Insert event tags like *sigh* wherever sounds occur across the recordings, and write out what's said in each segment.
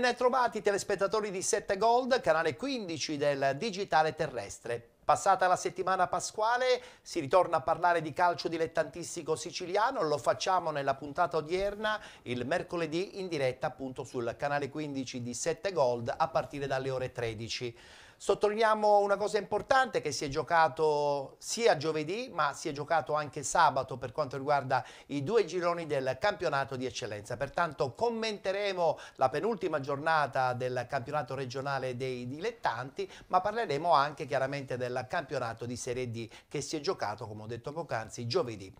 Ben trovati telespettatori di 7 Gold, canale 15 del Digitale Terrestre. Passata la settimana pasquale si ritorna a parlare di calcio dilettantistico siciliano, lo facciamo nella puntata odierna il mercoledì in diretta appunto sul canale 15 di 7 Gold a partire dalle ore 13. Sottolineiamo una cosa importante che si è giocato sia giovedì ma si è giocato anche sabato per quanto riguarda i due gironi del campionato di eccellenza. Pertanto commenteremo la penultima giornata del campionato regionale dei dilettanti ma parleremo anche chiaramente del campionato di Serie D che si è giocato come ho detto poc'anzi giovedì.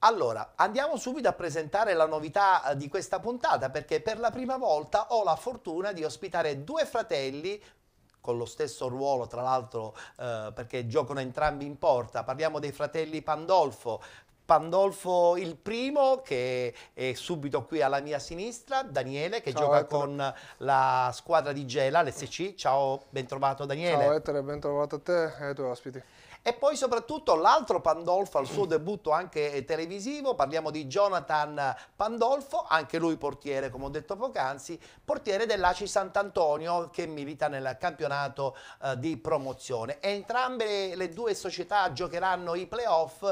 Allora, andiamo subito a presentare la novità di questa puntata perché per la prima volta ho la fortuna di ospitare due fratelli con lo stesso ruolo, tra l'altro eh, perché giocano entrambi in porta. Parliamo dei fratelli Pandolfo, Pandolfo il primo che è subito qui alla mia sinistra, Daniele che Ciao, gioca Ettore. con la squadra di Gela, l'SC. Ciao, ben trovato Daniele. Ciao Ettore, ben trovato a te e ai tuoi ospiti. E poi soprattutto l'altro Pandolfo al suo debutto anche televisivo, parliamo di Jonathan Pandolfo, anche lui portiere come ho detto poc'anzi, portiere dell'Aci Sant'Antonio che milita nel campionato eh, di promozione. Entrambe le due società giocheranno i playoff,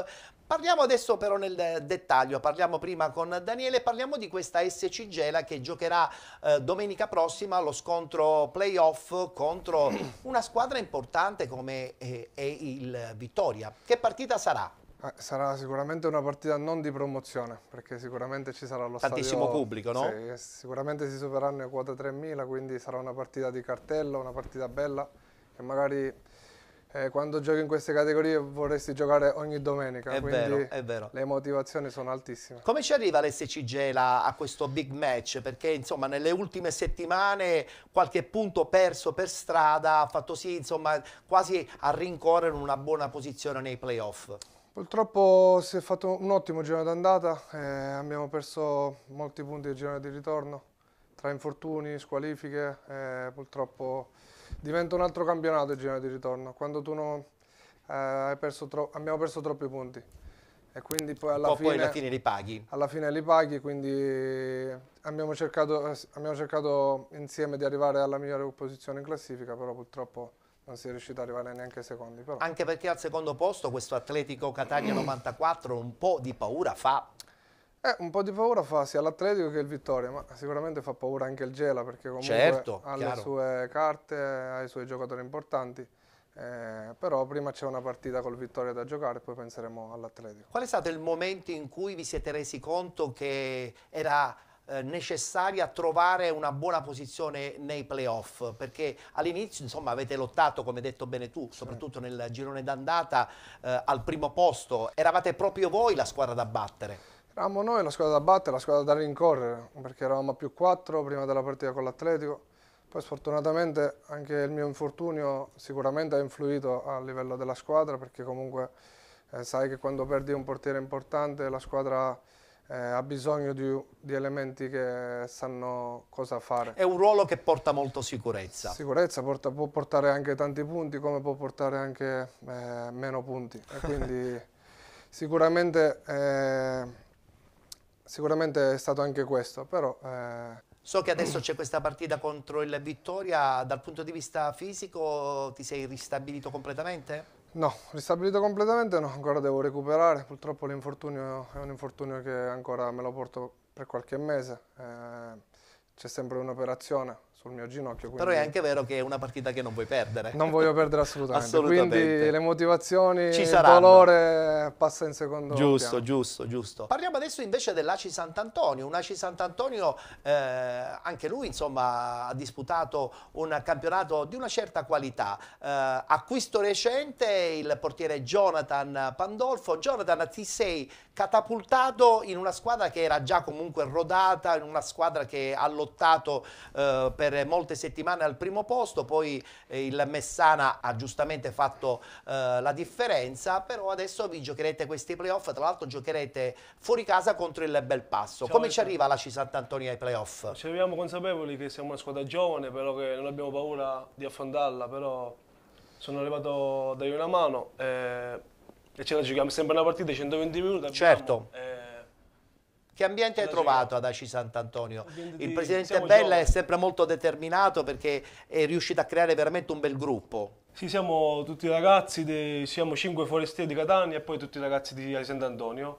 Parliamo adesso però nel dettaglio, parliamo prima con Daniele, parliamo di questa SC Gela che giocherà eh, domenica prossima lo scontro playoff contro *clears throat* una squadra importante come è, è il Vittoria. Che partita sarà? Eh, sarà sicuramente una partita non di promozione, perché sicuramente ci sarà lo Tantissimo stadio... pubblico, no? Sì, sicuramente si supereranno le quote 3.000, quindi sarà una partita di cartello, una partita bella, che magari eh, quando giochi in queste categorie vorresti giocare ogni domenica, è quindi vero, è vero. le motivazioni sono altissime. Come ci arriva l'SC Gela a questo big match? Perché insomma nelle ultime settimane qualche punto perso per strada ha fatto sì insomma quasi a rincorrere una buona posizione nei playoff. Purtroppo si è fatto un ottimo giro d'andata, eh, abbiamo perso molti punti di giro di ritorno, tra infortuni, squalifiche, eh, purtroppo diventa un altro campionato il girone di ritorno, quando tu non, eh, perso abbiamo perso troppi punti e quindi poi alla, oh, fine, poi alla fine li paghi. Alla fine li paghi, quindi abbiamo cercato, abbiamo cercato insieme di arrivare alla migliore posizione in classifica, però purtroppo non si è riuscito ad arrivare neanche ai secondi. Però. Anche perché al secondo posto questo Atletico Catania 94 un po' di paura fa. Eh, un po' di paura fa sia l'Atletico che il Vittoria, ma sicuramente fa paura anche il Gela perché comunque certo, ha chiaro. le sue carte, ha i suoi giocatori importanti. Eh, però prima c'è una partita col Vittoria da giocare e poi penseremo all'Atletico. Qual è stato il momento in cui vi siete resi conto che era eh, necessaria trovare una buona posizione nei playoff perché all'inizio insomma avete lottato come hai detto bene tu soprattutto nel girone d'andata eh, al primo posto eravate proprio voi la squadra da battere Eravamo noi la squadra da battere, la squadra da rincorrere, perché eravamo a più 4 prima della partita con l'Atletico. Poi sfortunatamente anche il mio infortunio sicuramente ha influito a livello della squadra, perché comunque eh, sai che quando perdi un portiere importante la squadra eh, ha bisogno di, di, elementi che sanno cosa fare. È un ruolo che porta molto sicurezza. Sicurezza porta, può portare anche tanti punti come può portare anche eh, meno punti. E quindi *laughs* sicuramente eh, sicuramente è stato anche questo, però... Eh... So che adesso c'è questa partita contro il Vittoria, dal punto di vista fisico ti sei ristabilito completamente? No, ristabilito completamente no, ancora devo recuperare, purtroppo l'infortunio è un infortunio che ancora me lo porto per qualche mese, eh, c'è sempre un'operazione, sul mio ginocchio. Però è anche vero che è una partita che non vuoi perdere. Non voglio perdere assolutamente. *laughs* assolutamente. Quindi le motivazioni, Ci il dolore passa in secondo Giusto, piano. giusto, giusto. Parliamo adesso invece dell'Aci Sant'Antonio. Un Aci Sant'Antonio, eh, anche lui insomma ha disputato un campionato di una certa qualità. Eh, acquisto recente il portiere Jonathan Pandolfo. Jonathan, ti sei catapultato in una squadra che era già comunque rodata, in una squadra che ha lottato eh, per molte settimane al primo posto, poi eh, il Messana ha giustamente fatto eh, la differenza, però adesso vi giocherete questi playoff, tra l'altro giocherete fuori casa contro il Belpasso. Ciao, Come ci arriva la C Sant'Antonio ai playoff? Ci arriviamo consapevoli che siamo una squadra giovane, però che non abbiamo paura di affrontarla, però sono arrivato a dargli una mano e, e ce la giochiamo sempre una partita di 120 minuti. Certo. E, Che ambiente hai trovato ad Aci Sant'Antonio? Il presidente Bella è giovani. sempre molto determinato perché è riuscito a creare veramente un bel gruppo. Sì, siamo tutti ragazzi, di- siamo cinque forestieri di Catania e poi tutti i ragazzi di Sant'Antonio.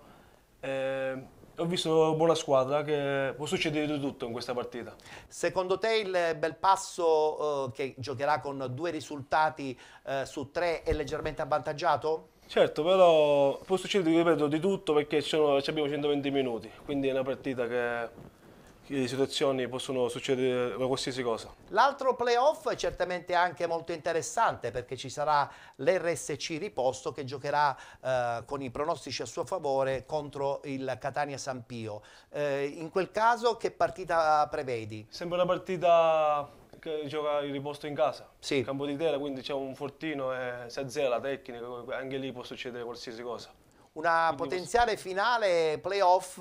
Eh, ho visto una buona squadra che può succedere di tutto in questa partita. Secondo te il bel passo eh, che giocherà con due risultati eh, su tre è leggermente avvantaggiato? Certo, però può succedere, ripeto, di tutto perché ci abbiamo 120 minuti, quindi è una partita che, che le situazioni possono succedere qualsiasi cosa. L'altro playoff è certamente anche molto interessante perché ci sarà l'RSC Riposto che giocherà eh, con i pronostici a suo favore contro il Catania San Pio. Eh, in quel caso che partita prevedi? Sembra una partita che gioca il riposto in casa, Sì. campo di terra, quindi c'è un fortino e si azzera la tecnica, anche lì può succedere qualsiasi cosa. Una potenziale finale playoff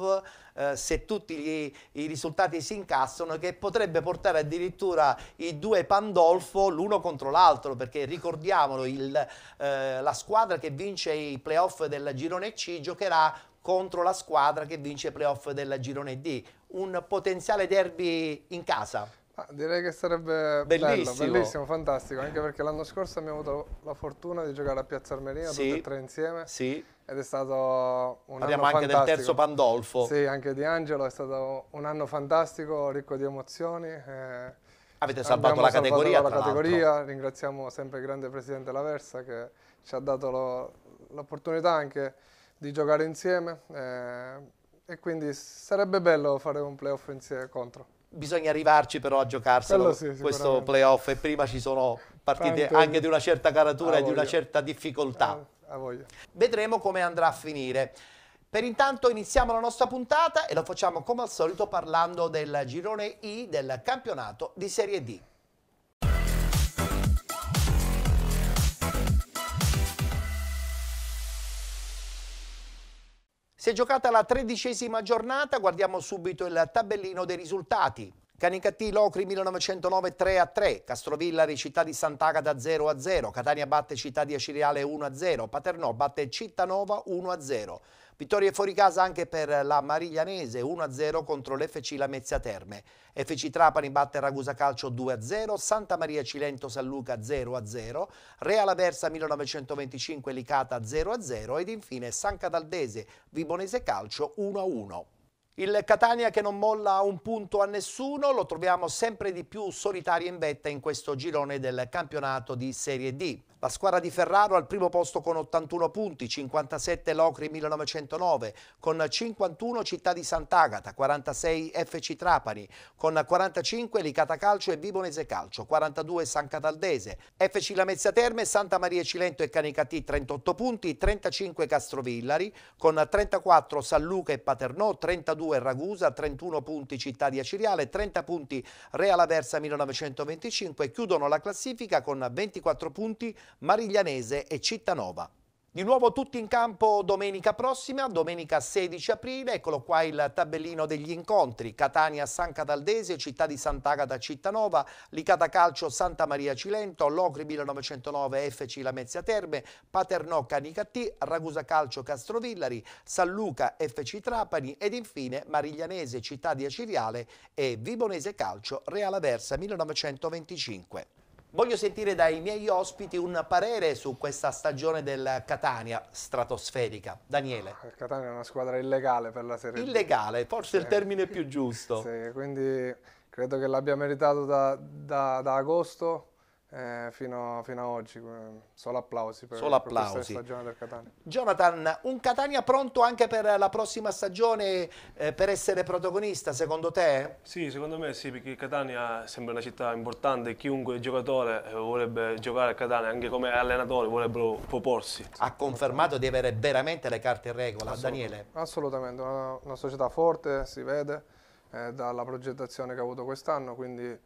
eh, se tutti gli- i risultati si incassano che potrebbe portare addirittura i due Pandolfo l'uno contro l'altro perché ricordiamolo il, eh, la squadra che vince i playoff del girone C giocherà contro la squadra che vince i playoff del girone D un potenziale derby in casa Ah, direi che sarebbe bello, Bellissimo. bellissimo, fantastico, anche perché l'anno scorso abbiamo avuto la fortuna di giocare a Piazza Armerina Sì. tutti e tre insieme sì ed è stato un parliamo anche del fantastico. terzo Pandolfo Sì, anche di Angelo, è stato un anno fantastico, ricco di emozioni. eh, avete salvato la salvato categoria la categoria. Ringraziamo sempre il grande presidente Laversa che ci ha dato lo- l'opportunità anche di giocare insieme eh, e quindi sarebbe bello fare un playoff insieme contro. Bisogna arrivarci però a giocarselo sì, questo playoff e prima ci sono partite Tanti- anche di una certa caratura e di una certa difficoltà. A voglia. Vedremo come andrà a finire. Per intanto iniziamo la nostra puntata e lo facciamo come al solito parlando del girone I del campionato di Serie D. Si è giocata la tredicesima giornata, guardiamo subito il tabellino dei risultati. Canicattì Locri 1909 3 a 3, Castrovillari Città di Sant'Agata 0 a 0, Catania batte Città di Aciriale 1 a 0, Paternò batte Cittanova 1 a 0. Vittorie fuori casa anche per la Mariglianese 1 a 0 contro l'FC Lamezia Terme. FC Trapani batte Ragusa Calcio 2 a 0, Santa Maria Cilento San Luca 0 a 0, Real Aversa 1925 Licata 0 a 0 ed infine San Cataldese Vibonese Calcio 1 a 1. Il Catania che non molla un punto a nessuno, lo troviamo sempre di più solitario in vetta in questo girone del campionato di Serie D. La squadra di Ferraro al primo posto con 81 punti, 57 Locri 1909, con 51 Città di Sant'Agata, 46 FC Trapani, con 45 Licata Calcio e Vibonese Calcio, 42 San Cataldese, FC Lamezia Terme, Santa Maria Cilento e Canicatì 38 punti, 35 Castrovillari, con 34 San Luca e Paternò, 32 Ragusa, 31 punti Città di Aciriale, 30 punti Real Aversa 1925 chiudono la classifica con 24 punti Mariglianese e Cittanova. Di nuovo tutti in campo domenica prossima, domenica 16 aprile, eccolo qua il tabellino degli incontri, Catania San Cataldese, Città di Sant'Agata Cittanova, Licata Calcio Santa Maria Cilento, Locri 1909 FC Lamezia Terme, Paternò Canicattì, Ragusa Calcio Castrovillari, San Luca FC Trapani ed infine Mariglianese Città di Aciriale e Vibonese Calcio Real Aversa 1925. Voglio sentire dai miei ospiti un parere su questa stagione del Catania stratosferica. Daniele, Il Catania è una squadra illegale per la Serie D. illegale, forse il Sì. termine più giusto. Sì, quindi credo che l'abbia meritato da, da- da agosto eh, fino, fino a oggi. eh, Solo applausi per, Solo per questa applausi. stagione del Catania. Jonathan, un Catania pronto anche per la prossima stagione eh, per essere protagonista, secondo te? Sì, secondo me sì, perché Catania sembra una città importante e chiunque giocatore eh, vorrebbe giocare a Catania, anche come allenatore vorrebbero proporsi. Ha confermato di avere veramente le carte in regola, Daniele. Assolutamente, una, una società forte, si vede eh, dalla progettazione che ha avuto quest'anno, quindi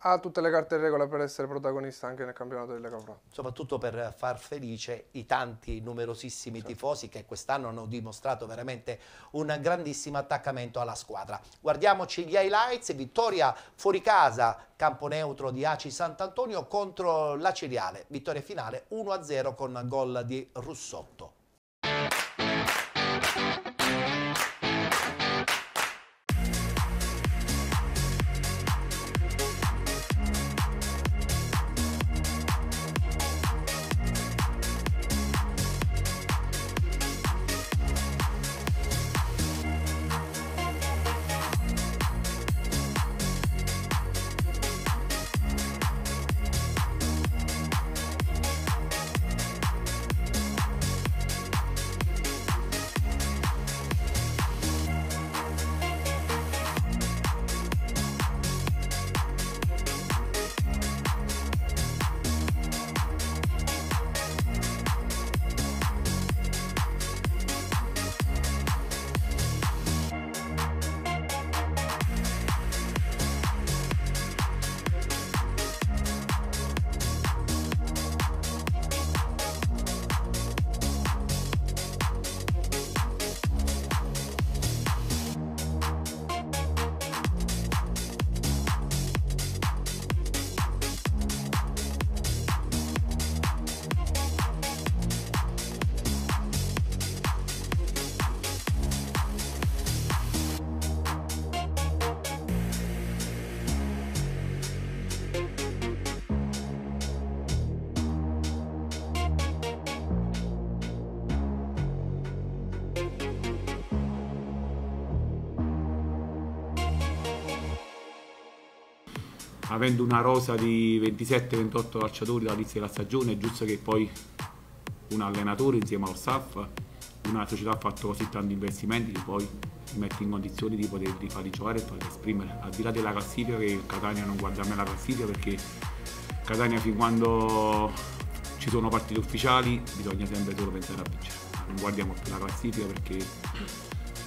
ha tutte le carte in regola per essere protagonista anche nel campionato di Lega Pro. soprattutto per far felice i tanti numerosissimi tifosi che quest'anno hanno dimostrato veramente un grandissimo attaccamento alla squadra. Guardiamoci gli highlights, vittoria fuori casa, campo neutro di Aci Sant'Antonio contro la Ciriale, vittoria finale 1-0 con gol di Russotto. Avendo una rosa di 27-28 calciatori dall'inizio della stagione è giusto che poi un allenatore insieme allo staff, una società ha fatto così tanti investimenti che poi ti mette in condizioni di poterli farli giocare e farli esprimere. Al di là della classifica, che Catania non guarda mai la classifica perché Catania fin quando ci sono partite ufficiali bisogna sempre solo pensare a vincere. Non guardiamo più la classifica perché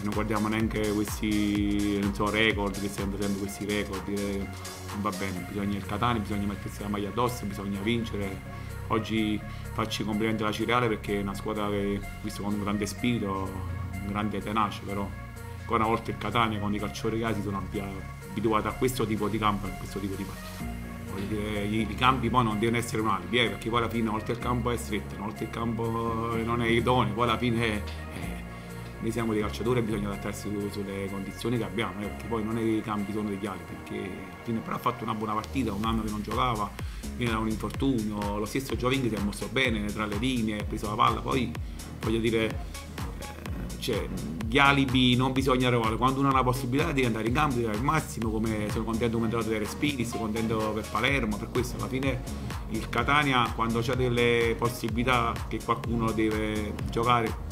non guardiamo neanche questi so, record, che sempre, sempre questi record. Non va bene, bisogna il Catania, bisogna mettersi la maglia addosso, bisogna vincere. Oggi faccio i complimenti alla Cireale perché è una squadra che, visto con un grande spirito, un grande tenace, però ancora una volta il Catania con i calciatori che si sono abituati a questo tipo di campo e a questo tipo di partita. Dire, i, campi poi non devono essere un alibi, eh, perché poi alla fine una volta il campo è stretto, una volta il campo non è idoneo, poi alla fine eh, noi siamo dei calciatori e bisogna adattarsi sulle condizioni che abbiamo, eh, perché poi non è che i campi sono degli altri, perché però ha fatto una buona partita, un anno che non giocava, viene da un infortunio, lo stesso Gioving si è mosso bene tra le linee, ha preso la palla, poi voglio dire, eh, cioè, gli alibi non bisogna trovare, quando uno ha la possibilità di andare in campo, di dare il massimo, come sono contento come è entrato delle Spiris, sono contento per Palermo, per questo alla fine il Catania quando c'è delle possibilità che qualcuno deve giocare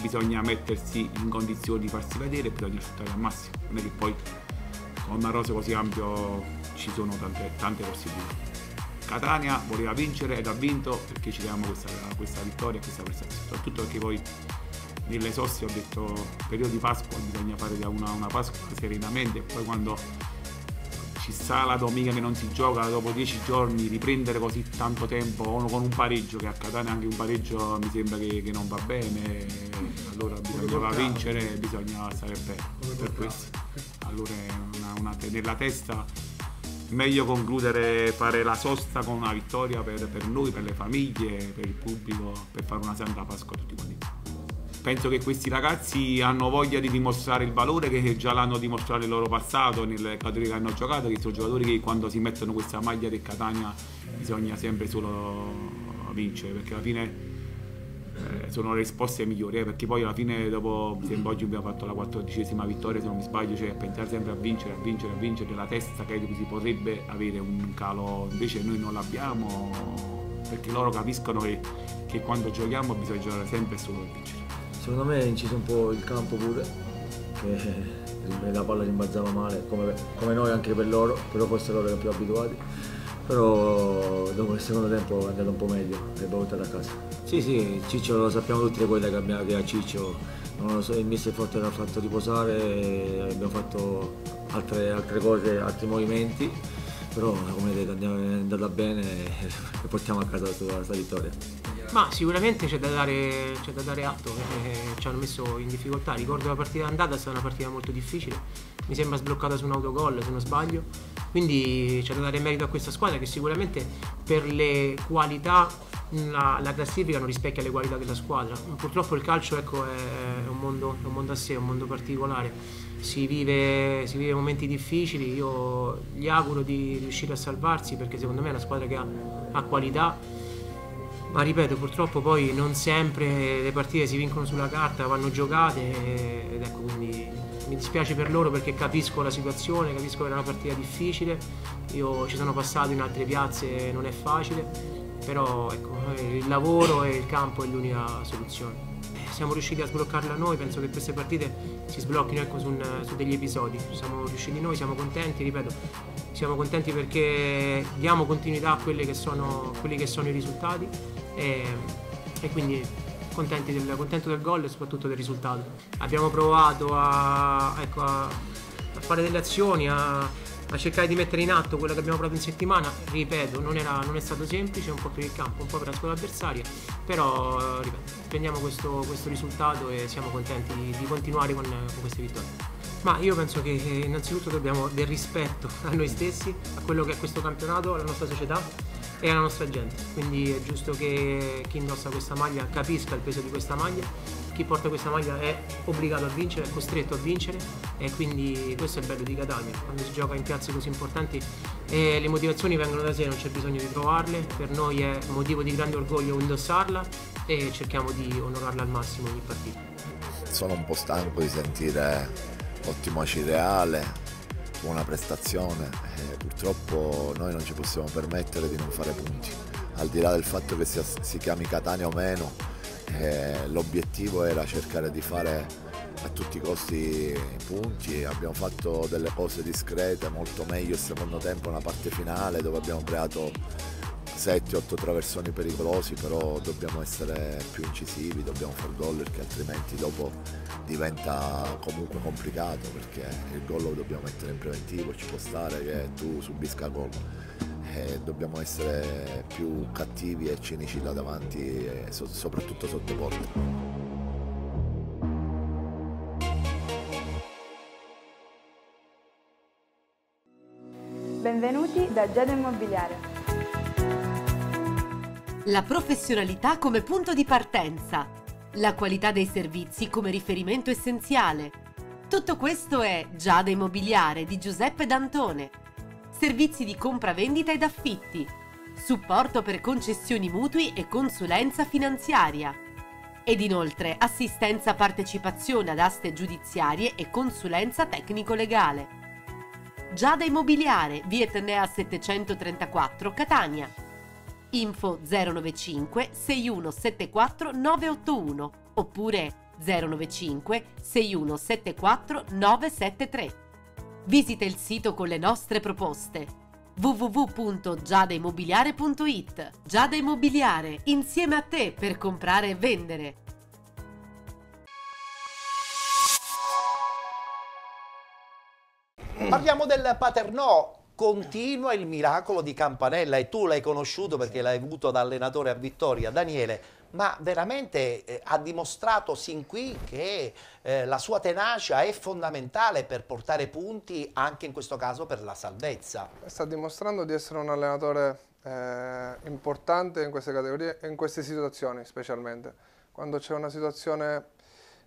bisogna mettersi in condizioni di farsi vedere e bisogna sfruttare al massimo. Non è che poi con una rosa così ampio ci sono tante, tante possibilità. Catania voleva vincere ed ha vinto perché ci diamo questa, questa vittoria e questa prestazione, soprattutto perché poi nelle soste ho detto periodo di Pasqua bisogna fare una, una Pasqua serenamente e poi quando ci sta la domenica che non si gioca dopo dieci giorni riprendere così tanto tempo con un pareggio che a Catania anche un pareggio mi sembra che, che non va bene. Allora bisognava vincere e bisogna stare bene per questo. Allora una, una, nella testa meglio concludere fare la sosta con una vittoria per, per noi per le famiglie per il pubblico per fare una santa Pasqua a tutti quanti penso che questi ragazzi hanno voglia di dimostrare il valore che già l'hanno dimostrato nel loro passato, nelle categorie che hanno giocato, che sono giocatori che quando si mettono questa maglia del Catania bisogna sempre solo vincere, perché alla fine eh, sono le risposte migliori, eh, perché poi alla fine dopo, mi sembra oggi abbiamo fatto la quattordicesima vittoria, se non mi sbaglio, cioè pensare sempre a vincere, a vincere, a vincere, nella testa credo che si potrebbe avere un calo, invece noi non l'abbiamo, perché loro capiscono che, che quando giochiamo bisogna giocare sempre solo per vincere. Secondo me è inciso un po' il campo pure, che la palla rimbalzava male, come, come noi anche per loro, però forse loro erano più abituati. Però dopo il secondo tempo è andato un po' meglio e portato a casa. Sì, sì, Ciccio lo sappiamo tutte le quelle che, abbiamo, che a Ciccio so, il mister Forte l'ha fatto riposare, abbiamo fatto altre, altre cose, altri movimenti, però come detto è andata bene e *laughs* portiamo a casa questa vittoria. Ma sicuramente c'è da, dare, c'è da dare atto perché ci hanno messo in difficoltà. Ricordo la partita d'andata, è stata una partita molto difficile. Mi sembra sbloccata su un autogol se non sbaglio. Quindi c'è da dare merito a questa squadra che sicuramente per le qualità la, la classifica non rispecchia le qualità della squadra. Purtroppo il calcio ecco, è, un mondo, è un mondo a sé, è un mondo particolare. Si vive, si vive, momenti difficili, io gli auguro di riuscire a salvarsi perché secondo me è una squadra che ha, ha qualità ma ripeto purtroppo poi non sempre le partite si vincono sulla carta, vanno giocate ed ecco quindi mi dispiace per loro perché capisco la situazione, capisco che era una partita difficile, io ci sono passato in altre piazze, non è facile, però ecco, il lavoro e il campo è l'unica soluzione. Siamo riusciti a sbloccarla noi, penso che queste partite si sblocchino ecco, su, un, su degli episodi, siamo riusciti noi, siamo contenti, ripeto, siamo contenti perché diamo continuità a che sono, quelli che sono i risultati e, e quindi del, contento del gol e soprattutto del risultato. Abbiamo provato a, ecco, a, a fare delle azioni, a, a, cercare di mettere in atto quello che abbiamo provato in settimana. Ripeto, non, era, non, è stato semplice, un po' per il campo, un po' per la squadra avversaria, però ripeto, prendiamo questo, questo risultato e siamo contenti di, di continuare con, con queste vittorie. Ma io penso che innanzitutto dobbiamo del rispetto a noi stessi, a quello che è questo campionato, alla nostra società e alla nostra gente. Quindi è giusto che chi indossa questa maglia capisca il peso di questa maglia. Chi porta questa maglia è obbligato a vincere, è costretto a vincere e quindi questo è il bello di Catania. Quando si gioca in piazze così importanti eh, le motivazioni vengono da sé, non c'è bisogno di trovarle. Per noi è motivo di grande orgoglio indossarla e cerchiamo di onorarla al massimo ogni partita. Sono un po' stanco di sentire ottimo Cireale, buona prestazione, eh, purtroppo noi non ci possiamo permettere di non fare punti, al di là del fatto che sia, si chiami Catania o meno, l'obiettivo era cercare di fare a tutti i costi punti, abbiamo fatto delle cose discrete, molto meglio il secondo tempo, una parte finale dove abbiamo creato 7-8 traversoni pericolosi, però dobbiamo essere più incisivi, dobbiamo far gol perché altrimenti dopo diventa comunque complicato perché il gol lo dobbiamo mettere in preventivo, ci può stare che tu subisca gol. E dobbiamo essere più cattivi e cinici là davanti, soprattutto sotto porta. Benvenuti da Giada Immobiliare. La professionalità come punto di partenza, la qualità dei servizi come riferimento essenziale. Tutto questo è Giada Immobiliare di Giuseppe D'Antone. Servizi di compravendita ed affitti, supporto per concessioni mutui e consulenza finanziaria. Ed inoltre assistenza partecipazione ad aste giudiziarie e consulenza tecnico-legale. Giada Immobiliare, via Etnea 734, Catania info 095 6174 981 oppure 095 6174 973. Visita il sito con le nostre proposte. www.giadeimmobiliare.it Giada Immobiliare, insieme a te per comprare e vendere. Parliamo del Paternò, continua il miracolo di Campanella e tu l'hai conosciuto perché l'hai avuto da allenatore a Vittoria, Daniele, ma veramente eh, ha dimostrato sin qui che eh, la sua tenacia è fondamentale per portare punti anche in questo caso per la salvezza. Sta dimostrando di essere un allenatore eh, importante in queste categorie e in queste situazioni specialmente. Quando c'è una situazione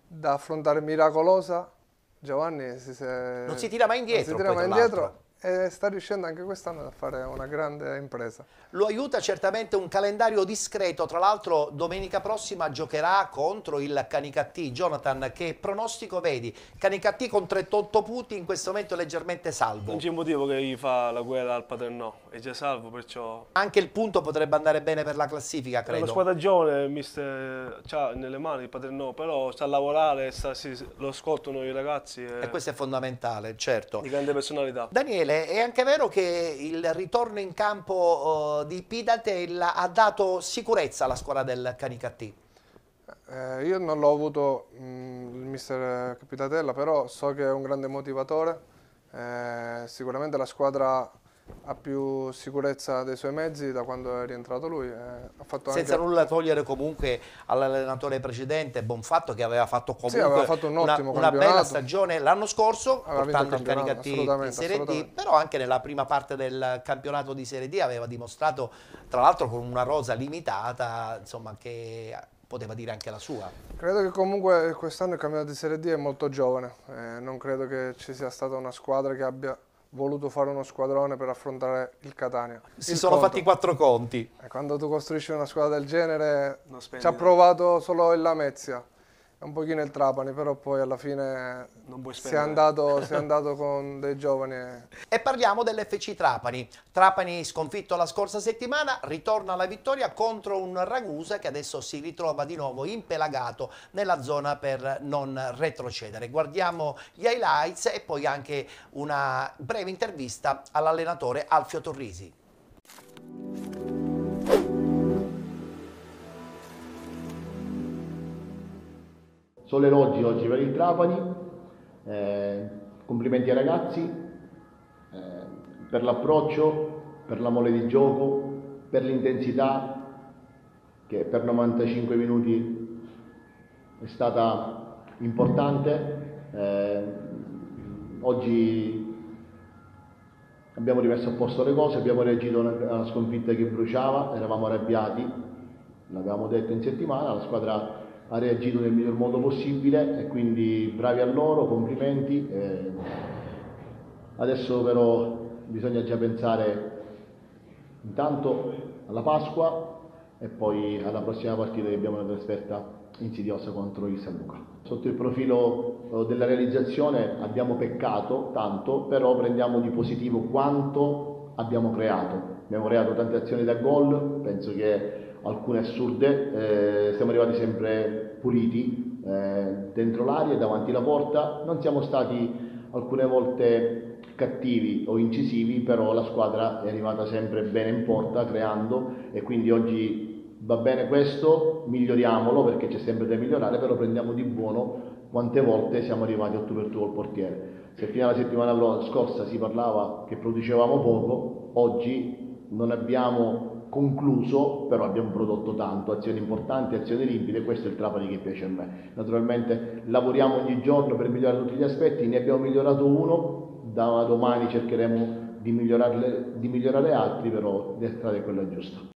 da affrontare miracolosa, Giovanni si, se... non si tira mai indietro. Non si tira mai indietro e sta riuscendo anche quest'anno a fare una grande impresa. Lo aiuta certamente un calendario discreto, tra l'altro domenica prossima giocherà contro il Canicattì. Jonathan, che pronostico vedi? Canicattì con 38 punti, in questo momento leggermente salvo. Non c'è motivo che gli fa la guerra al Paternò, è già salvo perciò... Anche il punto potrebbe andare bene per la classifica, credo. La squadra giovane mister, ha nelle mani il Paternò, però sta a lavorare, sta, si, lo ascoltano i ragazzi. E... e questo è fondamentale, certo. Di grande personalità. Daniele, è anche vero che il ritorno in campo uh, di Pidatella ha dato sicurezza alla squadra del Canicattì. Eh, io non l'ho avuto mh, mm, il mister Capitatella, però so che è un grande motivatore. Eh, sicuramente la squadra ha più sicurezza dei suoi mezzi da quando è rientrato lui. Eh, Senza anche... nulla togliere comunque all'allenatore precedente, Bonfatto che aveva fatto comunque sì, aveva fatto un una, una, bella stagione l'anno scorso, aveva portando il Caricati in Serie D, però anche nella prima parte del campionato di Serie D aveva dimostrato, tra l'altro con una rosa limitata, insomma, che poteva dire anche la sua. Credo che comunque quest'anno il campionato di Serie D è molto giovane, eh, non credo che ci sia stata una squadra che abbia voluto fare uno squadrone per affrontare il Catania. Si il sono conto. fatti quattro conti. E quando tu costruisci una squadra del genere, ci ha provato solo il Lamezia un pochino il Trapani, però poi alla fine si è, andato, *laughs* si è, andato, con dei giovani. E parliamo dell'FC Trapani. Trapani sconfitto la scorsa settimana, ritorna alla vittoria contro un Ragusa che adesso si ritrova di nuovo impelagato nella zona per non retrocedere. Guardiamo gli highlights e poi anche una breve intervista all'allenatore Alfio Torrisi. Solo elogi oggi per il Trapani, eh, complimenti ai ragazzi eh, per l'approccio, per la mole di gioco, per l'intensità che per 95 minuti è stata importante. Eh, oggi abbiamo rimesso a posto le cose, abbiamo reagito a una sconfitta che bruciava, eravamo arrabbiati, l'avevamo detto in settimana, la squadra ha reagito nel miglior modo possibile e quindi bravi a loro, complimenti. Adesso però bisogna già pensare intanto alla Pasqua, e poi alla prossima partita che abbiamo una trasferta insidiosa contro il San Luca. Sotto il profilo eh, della realizzazione abbiamo peccato tanto, però prendiamo di positivo quanto abbiamo creato. Abbiamo creato tante azioni da gol, penso che alcune assurde, eh, siamo arrivati sempre puliti eh, dentro l'aria, davanti alla porta, non siamo stati alcune volte cattivi o incisivi, però la squadra è arrivata sempre bene in porta creando e quindi oggi va bene questo, miglioriamolo perché c'è sempre da migliorare, però prendiamo di buono quante volte siamo arrivati 8 per 2 col portiere. Se fino alla settimana scorsa si parlava che producevamo poco, oggi non abbiamo concluso, però abbiamo prodotto tanto, azioni importanti, azioni limpide, questo è il Trapani che piace a me. Naturalmente lavoriamo ogni giorno per migliorare tutti gli aspetti, ne abbiamo migliorato uno, da domani cercheremo di, di migliorare altri, però la strada è quella giusta.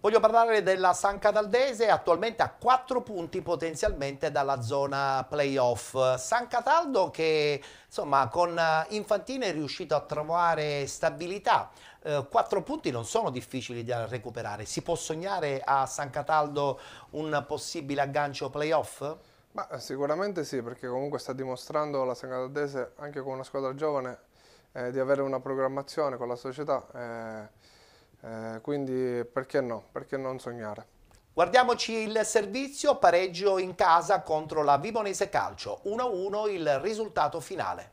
Voglio parlare della San Cataldese, attualmente a 4 punti potenzialmente dalla zona playoff. San Cataldo che insomma con Infantino è riuscito a trovare stabilità. Eh, 4 punti non sono difficili da recuperare. Si può sognare a San Cataldo un possibile aggancio playoff? Ma, sicuramente sì, perché comunque sta dimostrando la San Cataldese anche con una squadra giovane eh, di avere una programmazione con la società. Eh, eh, quindi perché no? Perché non sognare? Guardiamoci il servizio, pareggio in casa contro la Vibonese Calcio, 1-1 il risultato finale.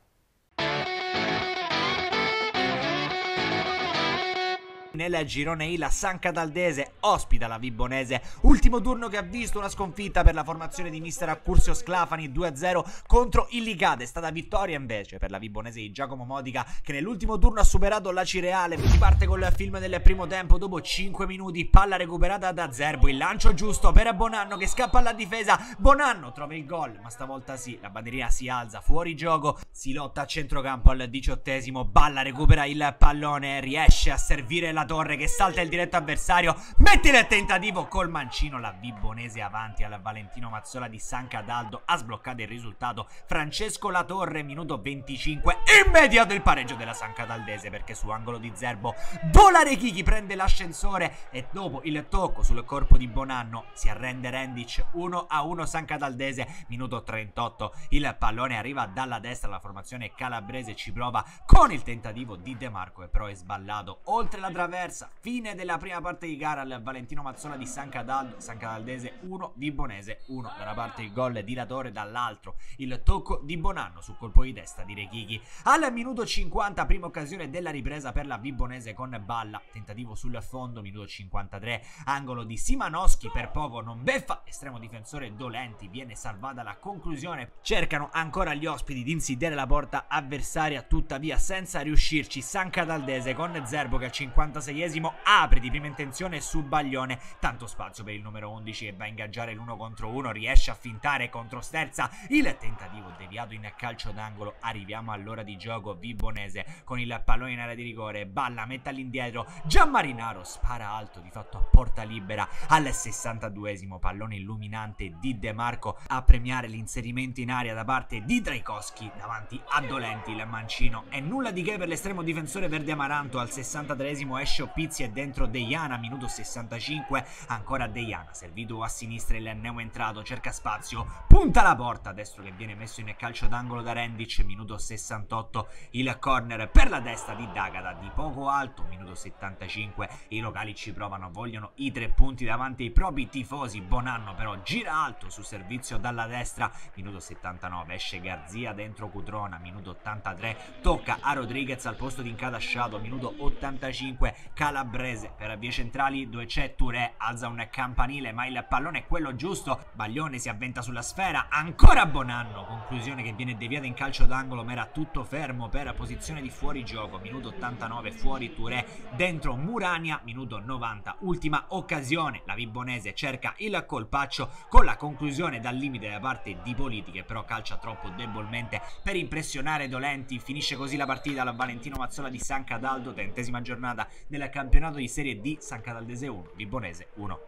Nel girone I la San Cataldese ospita la Vibonese, ultimo turno che ha visto una sconfitta per la formazione di mister Accursio Sclafani 2-0 contro il Ligade, è stata vittoria invece per la Vibonese di Giacomo Modica che nell'ultimo turno ha superato la Cireale, si parte col film del primo tempo dopo 5 minuti, palla recuperata da Zerbo, il lancio giusto per Bonanno che scappa alla difesa, Bonanno trova il gol, ma stavolta sì, la banderina si alza fuori gioco, si lotta a centrocampo al diciottesimo, Balla recupera il pallone, riesce a servire la Torre che salta il diretto avversario, mette il tentativo. Col mancino, la Vibonese avanti al Valentino Mazzola di San Cadaldo, ha sbloccato il risultato, Francesco La Torre, minuto 25, immediato il pareggio della San Cadaldese perché su angolo di Zerbo vola Rechichi, prende l'ascensore e dopo il tocco sul corpo di Bonanno si arrende Rendic, 1 a 1 San Cadaldese, minuto 38, il pallone arriva dalla destra, la formazione calabrese ci prova con il tentativo di De Marco e però è sballato. Oltre la traversa traversa. Fine della prima parte di gara al Valentino Mazzola di San Cadaldo. San Cadaldese 1, Vibonese 1. Da una parte il gol di Latore, dall'altro il tocco di Bonanno sul colpo di testa di Rechichi. Al minuto 50, prima occasione della ripresa per la Vibonese con Balla. Tentativo sul fondo, minuto 53. Angolo di Simanowski, per poco non beffa. Estremo difensore Dolenti, viene salvata la conclusione. Cercano ancora gli ospiti di insidiare la porta avversaria, tuttavia senza riuscirci. San Cadaldese con Zerbo che al 56 46esimo apre di prima intenzione su Baglione, tanto spazio per il numero 11 che va a ingaggiare l'uno contro uno, riesce a fintare contro Sterza, il tentativo deviato in calcio d'angolo, arriviamo all'ora di gioco Vibonese. Con il pallone in area di rigore, balla, mette all'indietro, Gianmarinaro spara alto di fatto a porta libera. Al 62esimo, pallone illuminante di De Marco a premiare l'inserimento in aria da parte di Draikowski davanti a Dolenti, il mancino e nulla di che per l'estremo difensore verde amaranto. Al 63esimo esce Pizzi è dentro Deiana, minuto 65, ancora Deiana, servito a sinistra il neo entrato, cerca spazio, punta la porta, destro che viene messo in calcio d'angolo da Rendic, minuto 68, il corner per la destra di Dagada, di poco alto, minuto 75, i locali ci provano, vogliono i tre punti davanti ai propri tifosi, Bonanno però gira alto su servizio dalla destra, minuto 79, esce Garzia dentro Cutrona, minuto 83, tocca a Rodriguez al posto di Incadasciato, minuto 85, Calabrese. Per vie centrali dove c'è Touré, alza un campanile ma il pallone è quello giusto, Baglione si avventa sulla sfera, ancora Bonanno, conclusione che viene deviata in calcio d'angolo ma era tutto fermo per posizione di fuori gioco, minuto 89 fuori Touré, dentro Murania, minuto 90, ultima occasione, la Vibonese cerca il colpaccio con la conclusione dal limite da parte di Politiche, però calcia troppo debolmente per impressionare Dolenti, finisce così la partita. Al Valentino Mazzola di San Cadaldo, trentesima giornata del campionato di Serie D San Cataldese 1, Vibonese 1.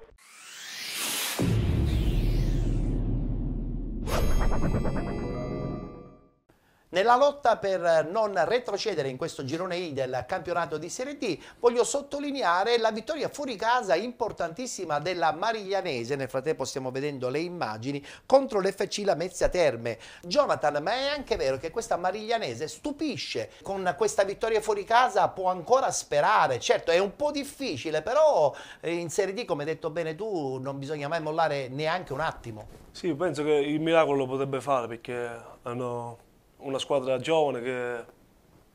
Nella lotta per non retrocedere in questo girone I del campionato di Serie D, voglio sottolineare la vittoria fuori casa importantissima della Mariglianese, nel frattempo stiamo vedendo le immagini, contro l'FC Lamezia Terme. Jonathan, ma è anche vero che questa Mariglianese stupisce, con questa vittoria fuori casa può ancora sperare, certo è un po' difficile, però eh, in Serie D, come hai detto bene tu, non bisogna mai mollare neanche un attimo. Sì, penso che il miracolo lo potrebbe fare perché hanno una squadra giovane che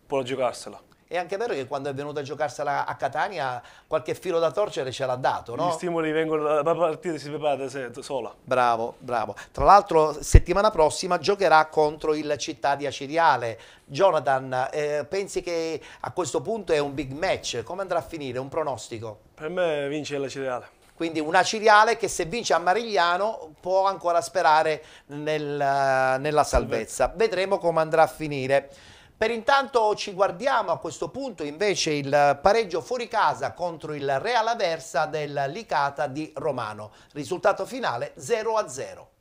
può giocarsela. È anche vero che quando è venuto a giocarsela a Catania qualche filo da torcere ce l'ha dato, no? Gli stimoli vengono, la partita si prepara da sé, sola. Bravo, bravo. Tra l'altro settimana prossima giocherà contro il Città di Aciriale. Jonathan, eh, pensi che a questo punto è un big match? Come andrà a finire? Un pronostico? Per me vince l'Aciriale. Quindi una Ciriale che se vince a Marigliano può ancora sperare nel, nella salvezza. Vedremo come andrà a finire. Per intanto ci guardiamo a questo punto invece il pareggio fuori casa contro il Real Aversa del Licata di Romano. Risultato finale 0 a 0.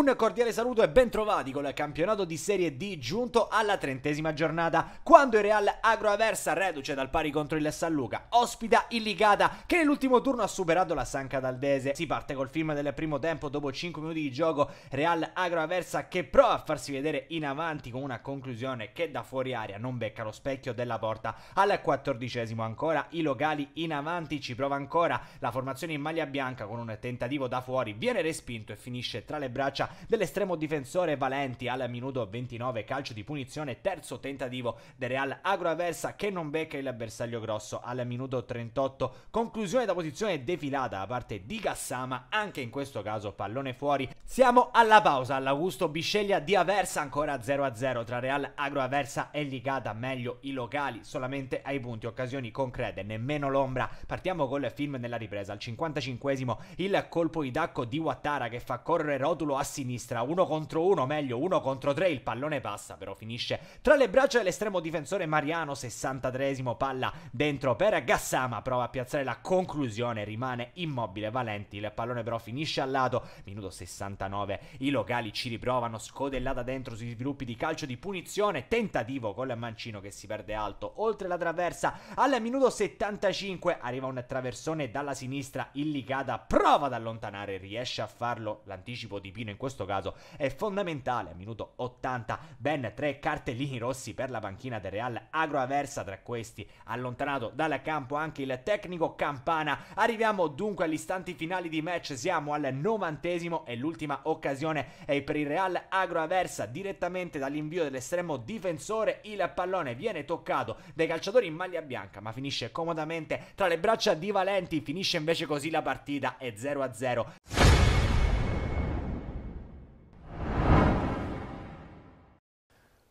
Un cordiale saluto e bentrovati con il campionato di Serie D giunto alla trentesima giornata, quando il Real Agroaversa, reduce dal pari contro il San Luca, ospita il Licata che nell'ultimo turno ha superato la San Cataldese. Si parte col film del primo tempo dopo 5 minuti di gioco, Real Agroaversa che prova a farsi vedere in avanti con una conclusione che da fuori aria non becca lo specchio della porta. Al quattordicesimo ancora i locali in avanti, ci prova ancora la formazione in maglia bianca con un tentativo da fuori, viene respinto e finisce tra le braccia dell'estremo difensore Valenti al minuto 29 calcio di punizione terzo tentativo del Real Agroaversa che non becca il bersaglio grosso al minuto 38 conclusione da posizione defilata da parte di Gassama anche in questo caso pallone fuori. Siamo alla pausa all'Augusto Bisceglia di Aversa ancora 0-0 tra Real Agroaversa e Ligata meglio i locali solamente ai punti occasioni concrete nemmeno l'ombra. Partiamo col film nella ripresa al 55esimo il colpo di tacco di Wattara che fa correre rotulo a sinistra, uno contro uno, meglio uno contro tre, il pallone passa, però finisce tra le braccia dell'estremo difensore Mariano, 63esimo palla dentro per Gassama, prova a piazzare la conclusione, rimane immobile Valenti, il pallone però finisce al lato, minuto 69, i locali ci riprovano, scodellata dentro sui sviluppi di calcio di punizione, tentativo con mancino che si perde alto, oltre la traversa, al minuto 75 arriva un traversone dalla sinistra, illicata, prova ad allontanare, riesce a farlo, l'anticipo di Pino in questo caso è fondamentale. A minuto 80, ben tre cartellini rossi per la panchina del Real Agroaversa. Tra questi, allontanato dal campo anche il tecnico Campana. Arriviamo dunque agli istanti finali di match. Siamo al novantesimo e l'ultima occasione è per il Real Agroaversa. Direttamente dall'invio dell'estremo difensore, il pallone viene toccato dai calciatori in maglia bianca, ma finisce comodamente tra le braccia di Valenti. Finisce invece così la partita e 0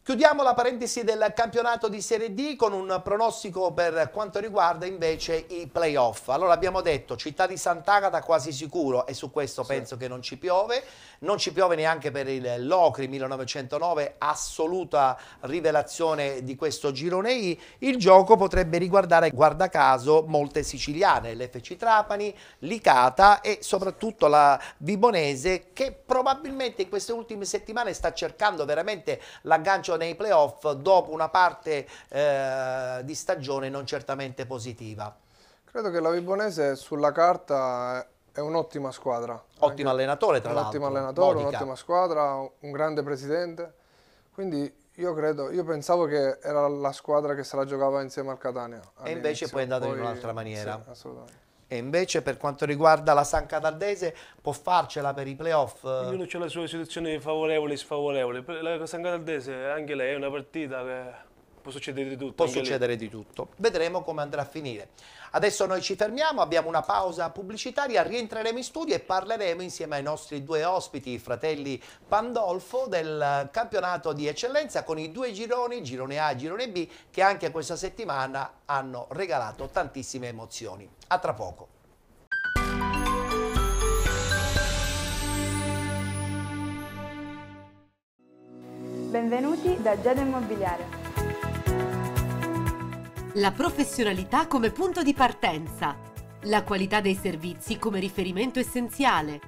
Chiudiamo la parentesi del campionato di Serie D con un pronostico per quanto riguarda invece i playoff. Allora abbiamo detto città di Sant'Agata quasi sicuro e su questo sì. penso che non ci piove, non ci piove neanche per il Locri 1909, assoluta rivelazione di questo girone I. Il gioco potrebbe riguardare guarda caso molte siciliane, l'FC Trapani, Licata e soprattutto la Vibonese che probabilmente in queste ultime settimane sta cercando veramente l'aggancio nei playoff dopo una parte eh, di stagione non certamente positiva. Credo che la Vibonese sulla carta è un'ottima squadra. Ottimo allenatore tra l'altro. Un ottimo allenatore, un'ottima squadra, un grande presidente. Quindi io credo, io pensavo che era la squadra che se la giocava insieme al Catania. E invece poi è andato in un'altra maniera. Sì, assolutamente. E invece per quanto riguarda la San Cataldese può farcela per i playoff? Ognuno ha le sue situazioni favorevoli e sfavorevoli. La San Cataldese anche lei è una partita che può succedere di tutto. Può succedere lì. di tutto. Vedremo come andrà a finire. Adesso noi ci fermiamo, abbiamo una pausa pubblicitaria, rientreremo in studio e parleremo insieme ai nostri due ospiti, i fratelli Pandolfo, del campionato di eccellenza con i due gironi, girone A e girone B, che anche questa settimana hanno regalato tantissime emozioni. A tra poco. Benvenuti da Giada Immobiliare. La professionalità come punto di partenza. La qualità dei servizi come riferimento essenziale.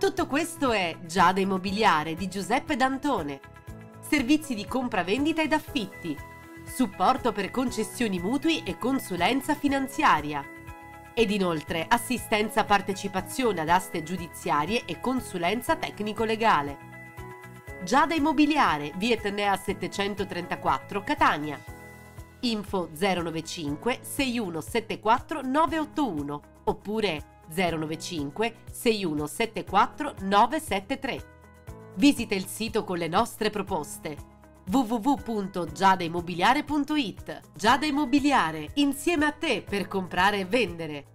Tutto questo è Giada Immobiliare di Giuseppe D'Antone. Servizi di compravendita ed affitti. Supporto per concessioni mutui e consulenza finanziaria. Ed inoltre assistenza partecipazione ad aste giudiziarie e consulenza tecnico-legale. Giada Immobiliare, via Etnea 734, Catania. Info 095 6174 981 oppure 095 6174 973. Visita il sito con le nostre proposte www.giadeimmobiliare.it Giada Immobiliare, insieme a te per comprare e vendere.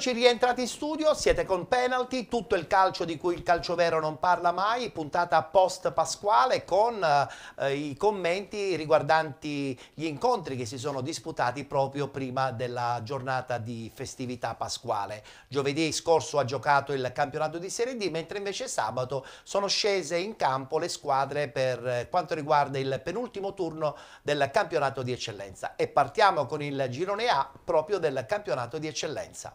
Eccoci rientrati in studio, siete con penalty, tutto il calcio di cui il calcio vero non parla mai, puntata post pasquale con eh, i commenti riguardanti gli incontri che si sono disputati proprio prima della giornata di festività pasquale. Giovedì scorso ha giocato il campionato di Serie D, mentre invece sabato sono scese in campo le squadre per quanto riguarda il penultimo turno del campionato di eccellenza. E partiamo con il girone A proprio del campionato di eccellenza.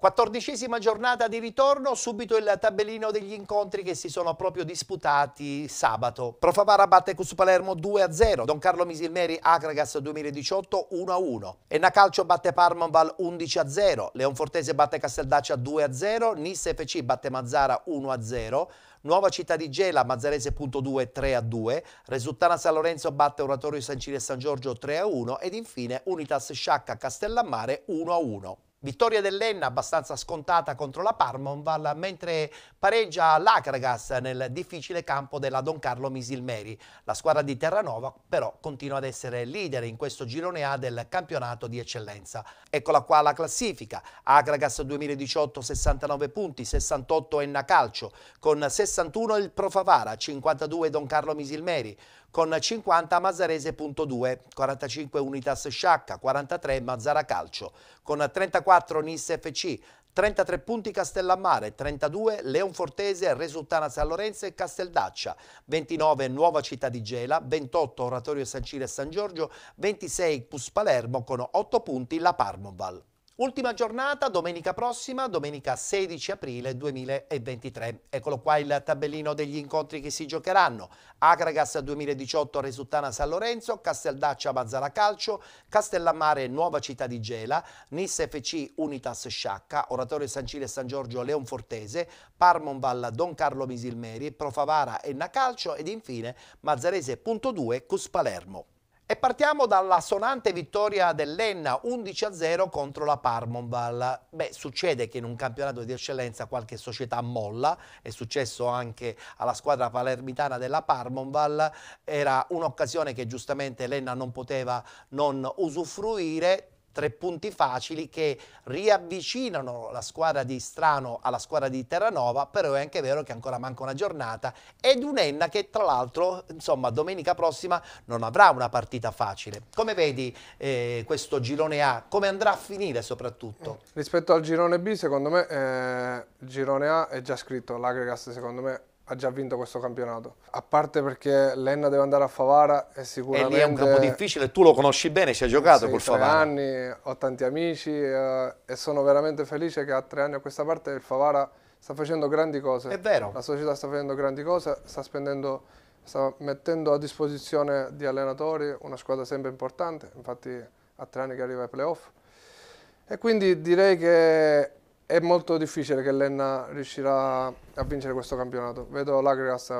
Quattordicesima giornata di ritorno, subito il tabellino degli incontri che si sono proprio disputati sabato. Profavara batte Cus Palermo 2-0, Don Carlo Misilmeri Acragas 2018 1-1, Enna Calcio batte Parmonval 11-0, Leonfortese batte Casteldaccia 2-0, Nisse FC batte Mazzara 1-0, Nuova Città di Gela, Mazzarese.2 3-2, Resultana San Lorenzo batte Oratorio San Cile e San Giorgio 3-1 ed infine Unitas Sciacca Castellammare 1-1. Vittoria dell'Enna abbastanza scontata contro la Parmonval, mentre pareggia l'Acragas nel difficile campo della Don Carlo Misilmeri. La squadra di Terranova però continua ad essere leader in questo girone A del campionato di eccellenza. Eccola qua la classifica. Acragas 2018 69 punti, 68 Enna Calcio, con 61 il Profavara, 52 Don Carlo Misilmeri, con 50 Mazzarese.2, 45 Unitas Sciacca, 43 Mazzara Calcio, con 34 Nis FC, 33 punti Castellammare, 32 Leonfortese, Resultana San Lorenzo e Casteldaccia, 29 Nuova Città di Gela, 28 Oratorio San Cile e San Giorgio, 26 Pus Palermo con 8 punti la Parmoval. Ultima giornata, domenica prossima, domenica 16 aprile 2023. Eccolo qua il tabellino degli incontri che si giocheranno. Agragas 2018 Resuttana San Lorenzo, Casteldaccia Mazzara Calcio, Castellammare Nuova Città di Gela, Nis FC Unitas Sciacca, Oratorio San Cile San Giorgio Leonfortese, Parmonval Don Carlo Misilmeri, Profavara Enna Calcio ed infine Mazzarese.2 Cus Palermo. E partiamo dalla sonante vittoria dell'Enna 11-0 contro la Parmonval. Beh, succede che in un campionato di eccellenza qualche società molla, è successo anche alla squadra palermitana della Parmonval, era un'occasione che giustamente l'Enna non poteva non usufruire, tre punti facili che riavvicinano la squadra di Strano alla squadra di Terranova, però è anche vero che ancora manca una giornata ed un'Enna che tra l'altro, insomma, domenica prossima non avrà una partita facile. Come vedi eh, questo girone A? Come andrà a finire soprattutto? Rispetto al girone B, secondo me eh, il girone A è già scritto, l'Agregas secondo me ha già vinto questo campionato. A parte perché l'Enna deve andare a Favara e sicuramente... E lì è un campo difficile, tu lo conosci bene, ci hai giocato sì, col Favara. anni, ho tanti amici eh, e sono veramente felice che a tre anni a questa parte il Favara sta facendo grandi cose. È vero. La società sta facendo grandi cose, sta spendendo, sta mettendo a disposizione di allenatori una squadra sempre importante, infatti a tre anni che arriva ai playoff. E quindi direi che è molto difficile che l'Enna riuscirà a vincere questo campionato. Vedo l'Agrias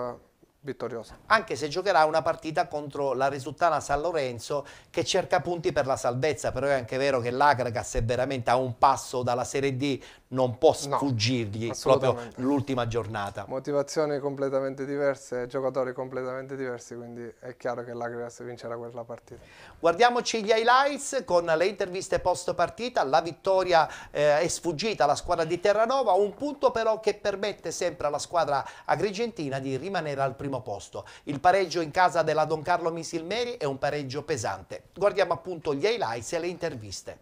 vittoriosa. Anche se giocherà una partita contro la Risultana San Lorenzo che cerca punti per la salvezza, però è anche vero che l'Agragas è veramente a un passo dalla Serie D, non può sfuggirgli no, proprio l'ultima giornata. Motivazioni completamente diverse, giocatori completamente diversi, quindi è chiaro che l'Agragas vincerà quella partita. Guardiamoci gli highlights con le interviste post partita, la vittoria eh, è sfuggita alla squadra di Terranova, un punto però che permette sempre alla squadra agrigentina di rimanere al primo primo posto. Il pareggio in casa della Don Carlo Misilmeri è un pareggio pesante. Guardiamo appunto gli highlights e le interviste.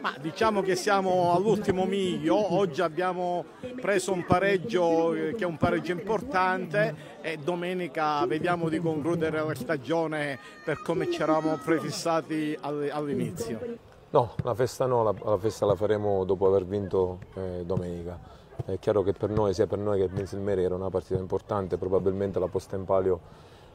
Ma diciamo che siamo all'ultimo miglio, oggi abbiamo preso un pareggio eh, che è un pareggio importante e domenica vediamo di concludere la stagione per come ci eravamo prefissati all'inizio. No, la festa no, la, la festa la faremo dopo aver vinto eh, domenica. È chiaro che per noi, sia per noi che per Silmeri era una partita importante, probabilmente la posta in palio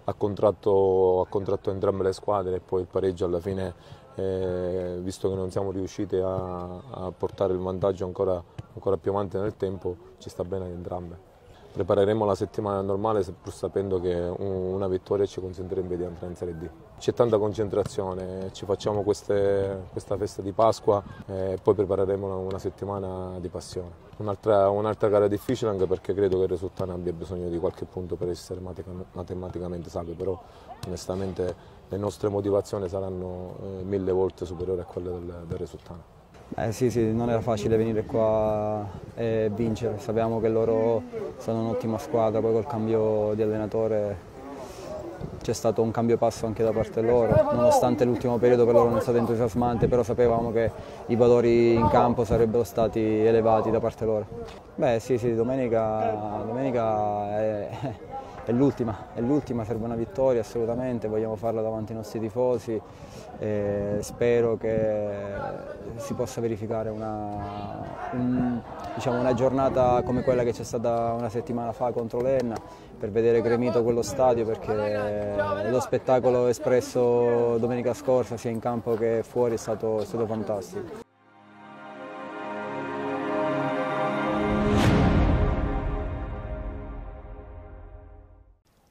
ha contratto, ha contratto entrambe le squadre e poi il pareggio alla fine, eh, visto che non siamo riusciti a, a portare il vantaggio ancora, ancora più avanti nel tempo, ci sta bene ad entrambe prepareremo la settimana normale pur sapendo che una vittoria ci consentirebbe di entrare in Serie D. C'è tanta concentrazione, ci facciamo queste, questa festa di Pasqua e poi prepareremo una, settimana di passione. Un'altra, un'altra, gara difficile anche perché credo che il Resultano abbia bisogno di qualche punto per essere matematicamente salvo, però onestamente le nostre motivazioni saranno eh, mille volte superiori a quelle del, del Resultano. Eh sì, sì, non era facile venire qua e vincere, sappiamo che loro sono un'ottima squadra, poi col cambio di allenatore c'è stato un cambio passo anche da parte loro, nonostante l'ultimo periodo per loro non è stato entusiasmante, però sapevamo che i valori in campo sarebbero stati elevati da parte loro. Beh sì, sì, domenica, domenica è, è l'ultima, è l'ultima, serve una vittoria assolutamente, vogliamo farla davanti ai nostri tifosi e spero che si possa verificare una, un, diciamo una giornata come quella che c'è stata una settimana fa contro l'Enna per vedere gremito quello stadio perché lo spettacolo espresso domenica scorsa sia in campo che fuori è stato, è stato fantastico.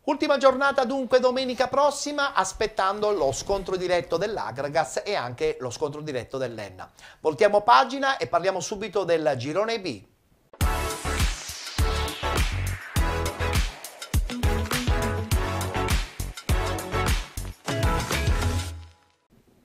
Penultima giornata dunque domenica prossima, aspettando lo scontro diretto dell'Agragas e anche lo scontro diretto dell'Enna. Voltiamo pagina e parliamo subito del girone B.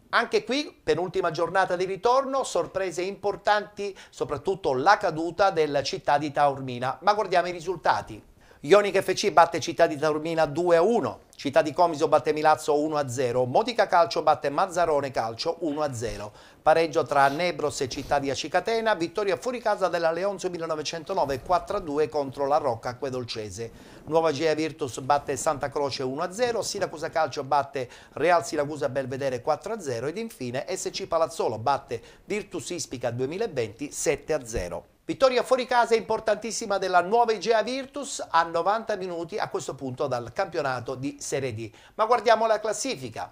Anche qui, penultima giornata di ritorno, sorprese importanti, soprattutto la caduta del Città di Taormina. Ma guardiamo i risultati. Ionica FC batte Città di Taormina 2-1, Città di Comiso batte Milazzo 1-0, Modica Calcio batte Mazzarone Calcio 1-0, pareggio tra Nebros e Città di Acicatena, vittoria fuori casa della Leonzio 1909 4-2 contro la Rocca Acquedolcese, Nuova Gea Virtus batte Santa Croce 1-0, Siracusa Calcio batte Real Siracusa Belvedere 4-0 ed infine SC Palazzolo batte Virtus Ispica 2020 7-0. Vittoria fuori casa importantissima della nuova Igea Virtus a 90 minuti a questo punto dal campionato di Serie D. Ma guardiamo la classifica.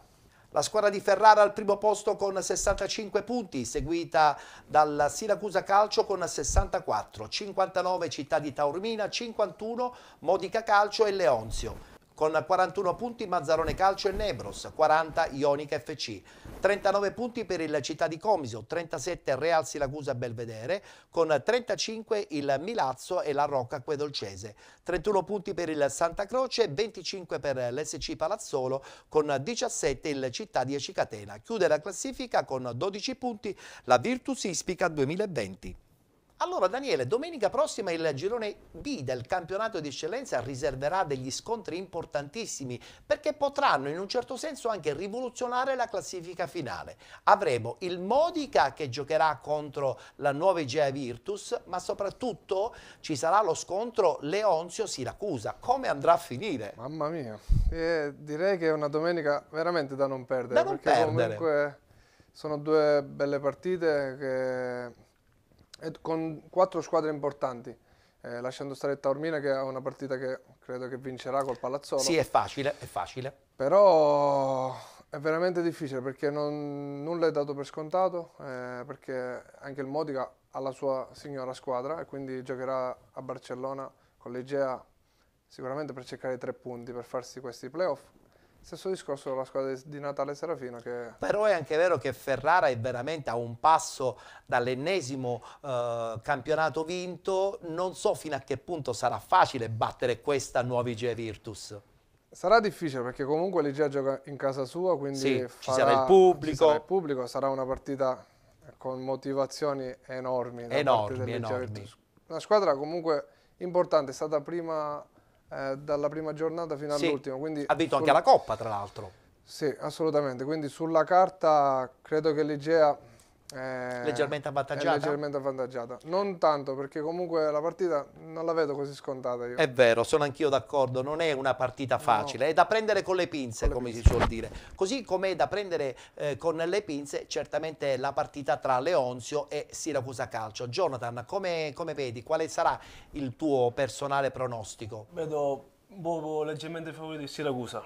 La squadra di Ferrara al primo posto con 65 punti, seguita dal Siracusa Calcio con 64, 59 Città di Taormina, 51 Modica Calcio e Leonzio con 41 punti Mazzarone Calcio e Nebros, 40 Ionica FC, 39 punti per il Città di Comiso, 37 Real Siracusa Belvedere, con 35 il Milazzo e la Rocca Quedolcese, 31 punti per il Santa Croce, 25 per l'SC Palazzolo, con 17 il Città di Ecicatena. Chiude la classifica con 12 punti la Virtus Ispica 2020. Allora Daniele, domenica prossima il girone B del campionato di eccellenza riserverà degli scontri importantissimi perché potranno in un certo senso anche rivoluzionare la classifica finale. Avremo il Modica che giocherà contro la nuova Igea Virtus, ma soprattutto ci sarà lo scontro Leonzio-Siracusa. Come andrà a finire? Mamma mia, eh, direi che è una domenica veramente da non perdere. Da non perdere. comunque sono due belle partite che con quattro squadre importanti, eh, lasciando stare Taormina che ha una partita che credo che vincerà col Palazzolo. Sì, è facile, è facile. Però è veramente difficile perché non, nulla è dato per scontato, eh, perché anche il Modica ha la sua signora squadra e quindi giocherà a Barcellona con l'Egea sicuramente per cercare tre punti per farsi questi playoff. Stesso discorso con la squadra di Natale Serafino che... Però è anche vero che Ferrara è veramente a un passo dall'ennesimo eh, campionato vinto, non so fino a che punto sarà facile battere questa nuova Igea Virtus. Sarà difficile perché comunque l'Igea gioca in casa sua, quindi Sì, farà, ci sarà il pubblico. sarà il pubblico, sarà una partita con motivazioni enormi. Enormi, enormi. Virtus. Una squadra comunque importante, è stata prima eh, dalla prima giornata fino Sì, all'ultima. quindi ha vinto anche la Coppa tra l'altro. Sì, assolutamente. Quindi sulla carta credo che l'Igea eh, Leggermente avvantaggiata? È leggermente avvantaggiata. Non tanto perché comunque la partita non la vedo così scontata io. È vero, sono anch'io d'accordo, non è una partita facile, è da prendere con le pinze, come si suol dire. Così come è da prendere eh, con le pinze certamente la partita tra Leonzio e Siracusa Calcio. Jonathan, come, come vedi, quale sarà il tuo personale pronostico? Vedo un po' leggermente favorito di Siracusa.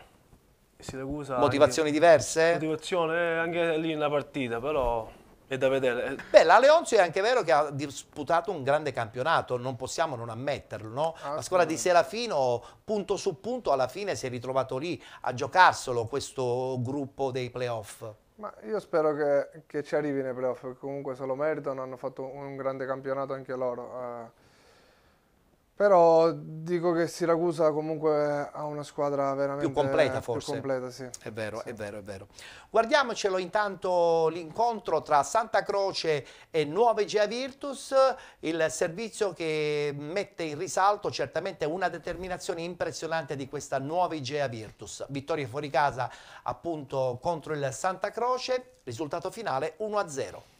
Siracusa Motivazioni anche- diverse? Motivazione anche lì nella partita, però è da vedere. Beh, la Leonzio è anche vero che ha disputato un grande campionato, non possiamo non ammetterlo, no? La squadra di Serafino, punto su punto, alla fine si è ritrovato lì a giocarselo questo gruppo dei playoff. Ma io spero che, che ci arrivi nei playoff, comunque se lo meritano, hanno fatto un grande campionato anche loro. eh. Però dico che Siracusa comunque ha una squadra veramente Più completa più forse? completa, sì. È vero, è vero, è vero. Guardiamocelo intanto l'incontro tra Santa Croce e Nuova Egea Virtus, il servizio che mette in risalto certamente una determinazione impressionante di questa Nuova Egea Virtus. Vittoria fuori casa appunto contro il Santa Croce, risultato finale 1-0.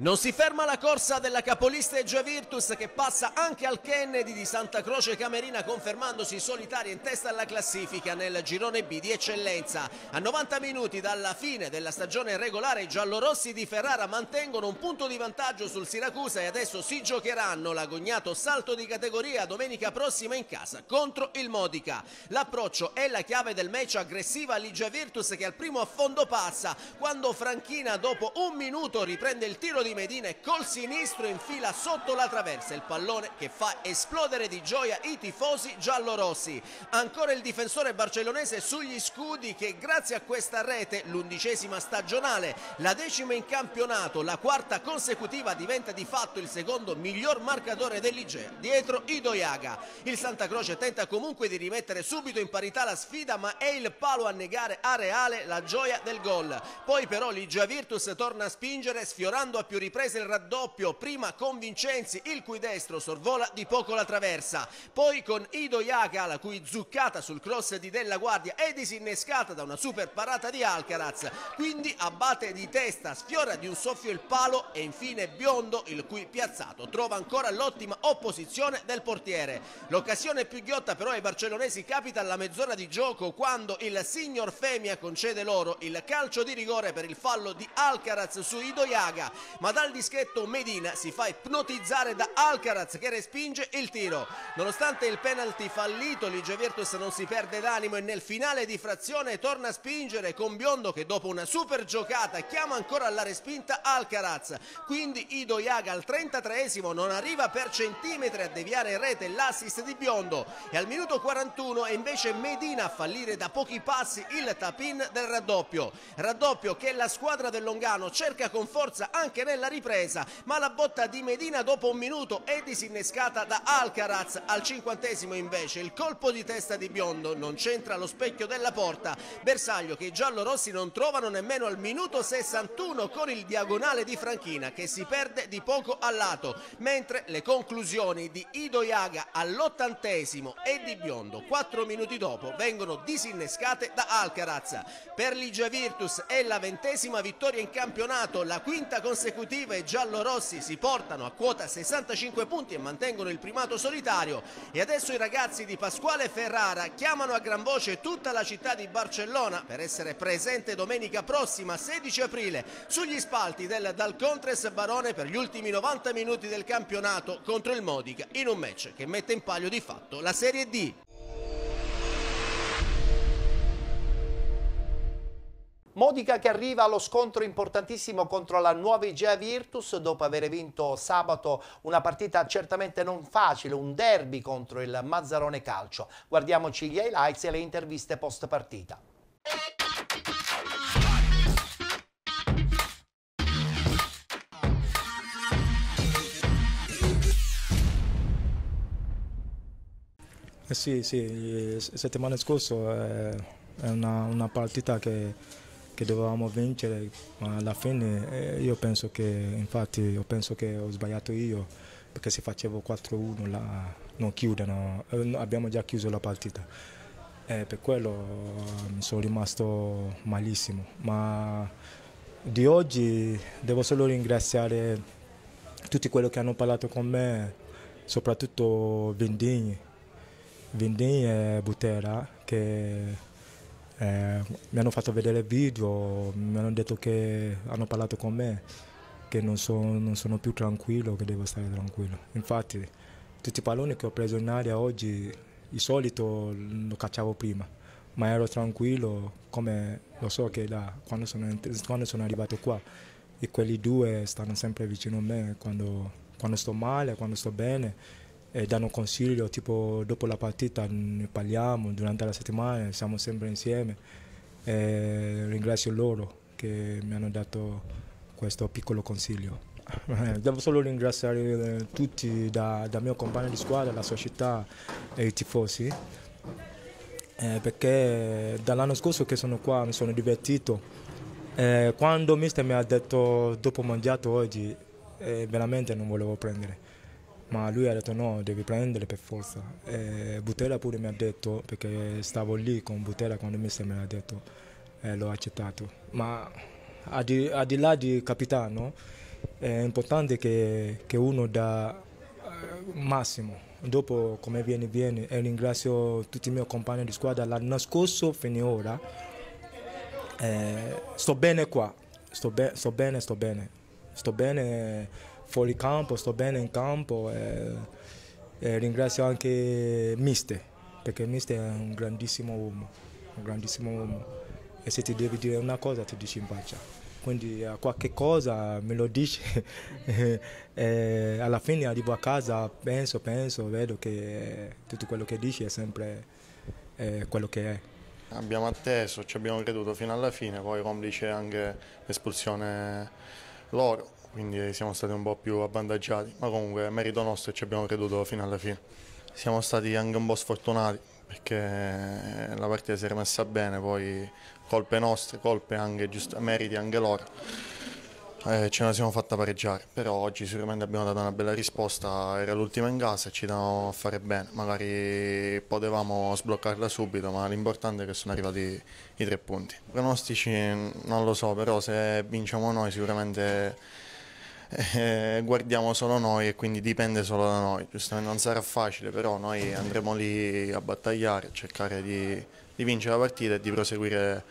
Non si ferma la corsa della capolista Eggia Virtus che passa anche al Kennedy di Santa Croce Camerina confermandosi solitaria in testa alla classifica nel girone B di eccellenza. A 90 minuti dalla fine della stagione regolare i giallorossi di Ferrara mantengono un punto di vantaggio sul Siracusa e adesso si giocheranno l'agognato salto di categoria domenica prossima in casa contro il Modica. L'approccio è la chiave del match aggressiva Ligia Virtus che al primo affondo passa quando Franchina dopo un minuto riprende il tiro di di Medina e col sinistro infila sotto la traversa il pallone che fa esplodere di gioia i tifosi giallorossi. Ancora il difensore barcellonese sugli scudi che grazie a questa rete, l'undicesima stagionale, la decima in campionato, la quarta consecutiva diventa di fatto il secondo miglior marcatore dell'Igea, dietro Ido Iaga. Il Santa Croce tenta comunque di rimettere subito in parità la sfida ma è il palo a negare a Reale la gioia del gol. Poi però l'Igea Virtus torna a spingere sfiorando a più riprese il raddoppio, prima con Vincenzi, il cui destro sorvola di poco la traversa, poi con Ido Iaga, la cui zuccata sul cross di Della Guardia è disinnescata da una super parata di Alcaraz, quindi abbatte di testa, sfiora di un soffio il palo e infine Biondo, il cui piazzato trova ancora l'ottima opposizione del portiere. L'occasione più ghiotta però ai barcellonesi capita alla mezz'ora di gioco quando il signor Femia concede loro il calcio di rigore per il fallo di Alcaraz su Ido Iaga, ma dal dischetto Medina si fa ipnotizzare da Alcaraz che respinge il tiro. Nonostante il penalty fallito, Ligia Virtus non si perde d'animo e nel finale di frazione torna a spingere con Biondo che dopo una super giocata chiama ancora alla respinta Alcaraz. Quindi Ido Iaga al 33esimo non arriva per centimetri a deviare in rete l'assist di Biondo e al minuto 41 è invece Medina a fallire da pochi passi il tap-in del raddoppio. Raddoppio che la squadra del Longano cerca con forza anche nel nella ripresa, ma la botta di Medina dopo un minuto è disinnescata da Alcaraz. Al cinquantesimo invece il colpo di testa di Biondo non c'entra lo specchio della porta. Bersaglio che i giallorossi non trovano nemmeno al minuto 61 con il diagonale di Franchina che si perde di poco a lato, mentre le conclusioni di Ido Iaga all'ottantesimo e di Biondo quattro minuti dopo vengono disinnescate da Alcaraz. Per Ligia Virtus è la ventesima vittoria in campionato, la quinta consecutiva consecutive i giallorossi si portano a quota 65 punti e mantengono il primato solitario e adesso i ragazzi di Pasquale Ferrara chiamano a gran voce tutta la città di Barcellona per essere presente domenica prossima 16 aprile sugli spalti del Dalcontres Barone per gli ultimi 90 minuti del campionato contro il Modica in un match che mette in palio di fatto la Serie D. Modica che arriva allo scontro importantissimo contro la nuova Igea Virtus dopo aver vinto sabato una partita certamente non facile, un derby contro il Mazzarone Calcio. Guardiamoci gli highlights e le interviste post partita. Eh sì, sì, settimana scorsa è una, una partita che che dovevamo vincere, ma alla fine eh, io penso che, infatti, io penso che ho sbagliato io, perché se facevo 4-1 la, non chiudono, eh, abbiamo già chiuso la partita. E per quello eh, mi sono rimasto malissimo, ma di oggi devo solo ringraziare tutti quelli che hanno parlato con me, soprattutto Vendigni, Vendigni e Butera, che eh, mi hanno fatto vedere video, mi hanno detto che hanno parlato con me, che non, so, non sono più tranquillo, che devo stare tranquillo. Infatti tutti i palloni che ho preso in aria oggi, di solito lo cacciavo prima, ma ero tranquillo come lo so che da quando sono, quando sono arrivato qua e quelli due stanno sempre vicino a me quando, quando sto male, quando sto bene e danno consiglio, tipo dopo la partita ne parliamo, durante la settimana siamo sempre insieme e ringrazio loro che mi hanno dato questo piccolo consiglio. Devo solo ringraziare eh, tutti, da, da mio compagno di squadra, la società e i tifosi, eh, perché dall'anno scorso che sono qua mi sono divertito. Eh, quando mister mi ha detto dopo mangiato oggi, eh, veramente non volevo prendere ma lui ha detto no, devi prendere per forza. E Butera pure mi ha detto, perché stavo lì con Butera quando mi me l'ha detto, e l'ho accettato. Ma al di, di là di capitano, è importante che, che uno dà eh, massimo. Dopo come viene viene e ringrazio tutti i miei compagni di squadra. L'anno scorso finora eh, sto bene qua, sto, be- sto bene, sto bene, sto bene fuori campo, sto bene in campo. E, e ringrazio anche Mister, perché Mister è un grandissimo uomo, un grandissimo uomo. E se ti devi dire una cosa ti dici in faccia. Quindi eh, qualche cosa me lo dice *laughs* e alla fine arrivo a casa, penso, penso, vedo che tutto quello che dici è sempre eh, quello che è. Abbiamo atteso, ci abbiamo creduto fino alla fine, poi complice anche l'espulsione loro, quindi siamo stati un po' più avvantaggiati, ma comunque è merito nostro e ci abbiamo creduto fino alla fine. Siamo stati anche un po' sfortunati perché la partita si è rimessa bene, poi colpe nostre, colpe anche giusto, meriti anche loro. Eh, ce la siamo fatta pareggiare, però oggi sicuramente abbiamo dato una bella risposta, era l'ultima in casa e ci davamo a fare bene, magari potevamo sbloccarla subito, ma l'importante è che sono arrivati i tre punti. Pronostici non lo so, però se vinciamo noi sicuramente eh, guardiamo solo noi e quindi dipende solo da noi, giustamente non sarà facile, però noi andremo lì a battagliare, a cercare di, di vincere la partita e di proseguire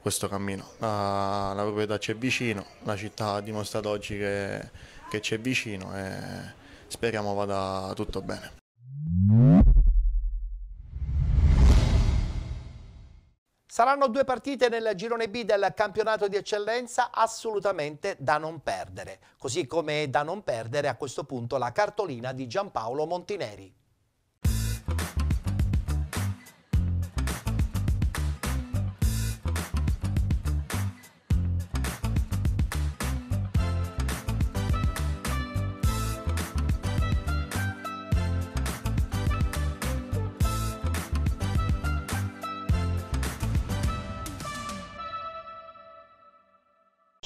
questo cammino. La, la proprietà c'è vicino, la città ha dimostrato oggi che, c'è vicino e speriamo vada tutto bene. Saranno due partite nel girone B del campionato di eccellenza assolutamente da non perdere, così come da non perdere a questo punto la cartolina di Giampaolo Montineri.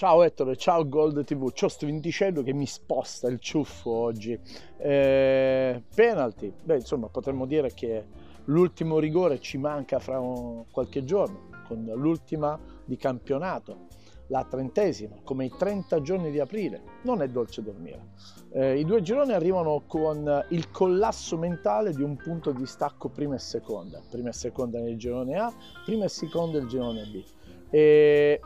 Ciao Ettore, ciao Gold TV, c'ho sto vinticello che mi sposta il ciuffo oggi. Eh, penalty, beh insomma potremmo dire che l'ultimo rigore ci manca fra un, qualche giorno, con l'ultima di campionato, la trentesima, come i 30 giorni di aprile, non è dolce dormire. Eh, I due gironi arrivano con il collasso mentale di un punto di stacco prima e seconda, prima e seconda nel girone A, prima e seconda nel girone B. E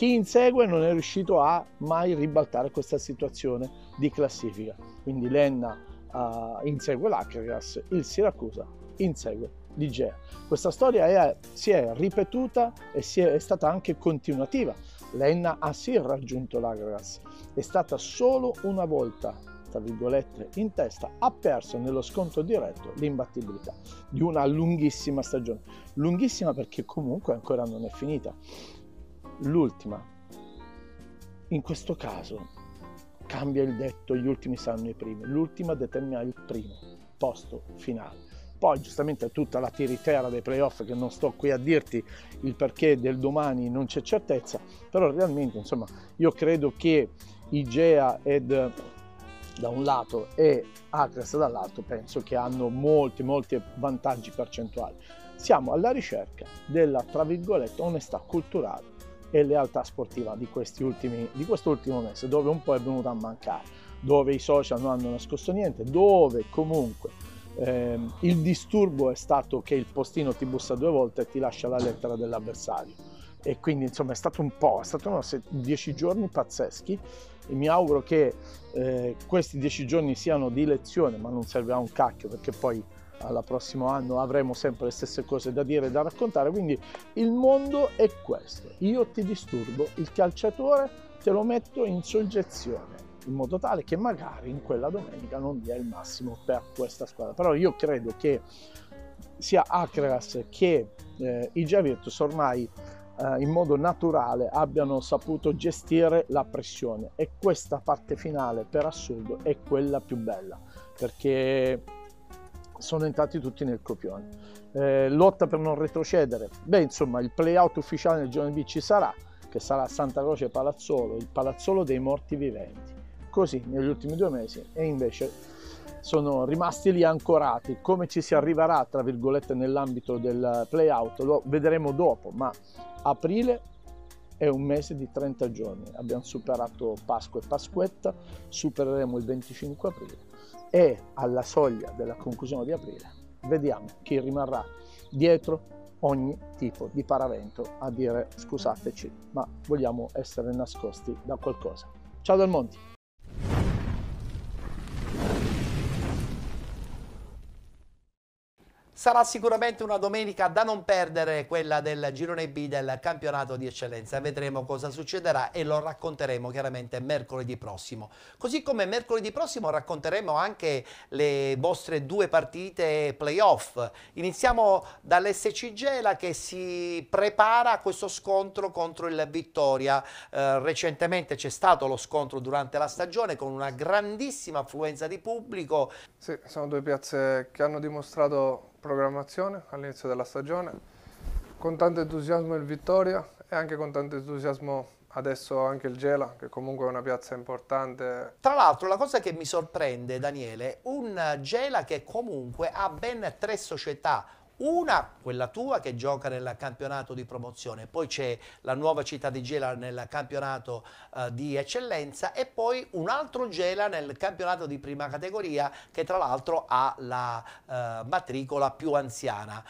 chi insegue non è riuscito a mai ribaltare questa situazione di classifica. Quindi l'Enna uh, insegue l'Acregas, il Siracusa insegue l'Igea. Questa storia è, si è ripetuta e è, è stata anche continuativa. L'Enna ha sì raggiunto l'Acregas, è stata solo una volta tra virgolette in testa, ha perso nello scontro diretto l'imbattibilità di una lunghissima stagione. Lunghissima perché comunque ancora non è finita l'ultima. In questo caso cambia il detto, gli ultimi saranno i primi, l'ultima determina il primo posto finale. Poi giustamente tutta la tiritera dei playoff che non sto qui a dirti il perché del domani non c'è certezza, però realmente insomma io credo che Igea ed da un lato e Acres dall'altro penso che hanno molti molti vantaggi percentuali. Siamo alla ricerca della tra virgolette onestà culturale e lealtà sportiva di, ultimi, di quest'ultimo mese, dove un po' è venuta a mancare, dove i social non hanno nascosto niente, dove comunque ehm, il disturbo è stato che il postino ti bussa due volte e ti lascia la lettera dell'avversario. E quindi insomma è stato un po', è stato dieci giorni pazzeschi e mi auguro che eh, questi dieci giorni siano di lezione, ma non serve a un cacchio perché poi al prossimo anno avremo sempre le stesse cose da dire e da raccontare, quindi il mondo è questo. Io ti disturbo, il calciatore te lo metto in soggezione in modo tale che magari in quella domenica non dia il massimo per questa squadra. Però io credo che sia Acras che eh, i Javirtus ormai eh, in modo naturale abbiano saputo gestire la pressione e questa parte finale per assurdo è quella più bella perché sono entrati tutti nel copione. Eh, lotta per non retrocedere. Beh, insomma, il playout ufficiale nel giorno B ci sarà, che sarà Santa Croce Palazzolo, il Palazzolo dei morti viventi. Così negli ultimi due mesi e invece sono rimasti lì ancorati. Come ci si arriverà, tra virgolette, nell'ambito del playout lo vedremo dopo, ma aprile è un mese di 30 giorni. Abbiamo superato Pasqua e Pasquetta, supereremo il 25 aprile e alla soglia della conclusione di aprile vediamo chi rimarrà dietro ogni tipo di paravento a dire scusateci, ma vogliamo essere nascosti da qualcosa. Ciao Del Monti! Sarà sicuramente una domenica da non perdere quella del girone B del campionato di eccellenza. Vedremo cosa succederà e lo racconteremo chiaramente mercoledì prossimo. Così come mercoledì prossimo racconteremo anche le vostre due partite playoff. Iniziamo dall'SC Gela che si prepara a questo scontro contro il Vittoria. Eh, recentemente c'è stato lo scontro durante la stagione con una grandissima affluenza di pubblico. Sì, sono due piazze che hanno dimostrato programmazione all'inizio della stagione, con tanto entusiasmo il Vittoria e anche con tanto entusiasmo adesso anche il Gela, che comunque è una piazza importante. Tra l'altro la cosa che mi sorprende Daniele, un Gela che comunque ha ben tre società, una, quella tua, che gioca nel campionato di promozione, poi c'è la nuova città di Gela nel campionato uh, di eccellenza e poi un altro Gela nel campionato di prima categoria che tra l'altro ha la uh, matricola più anziana.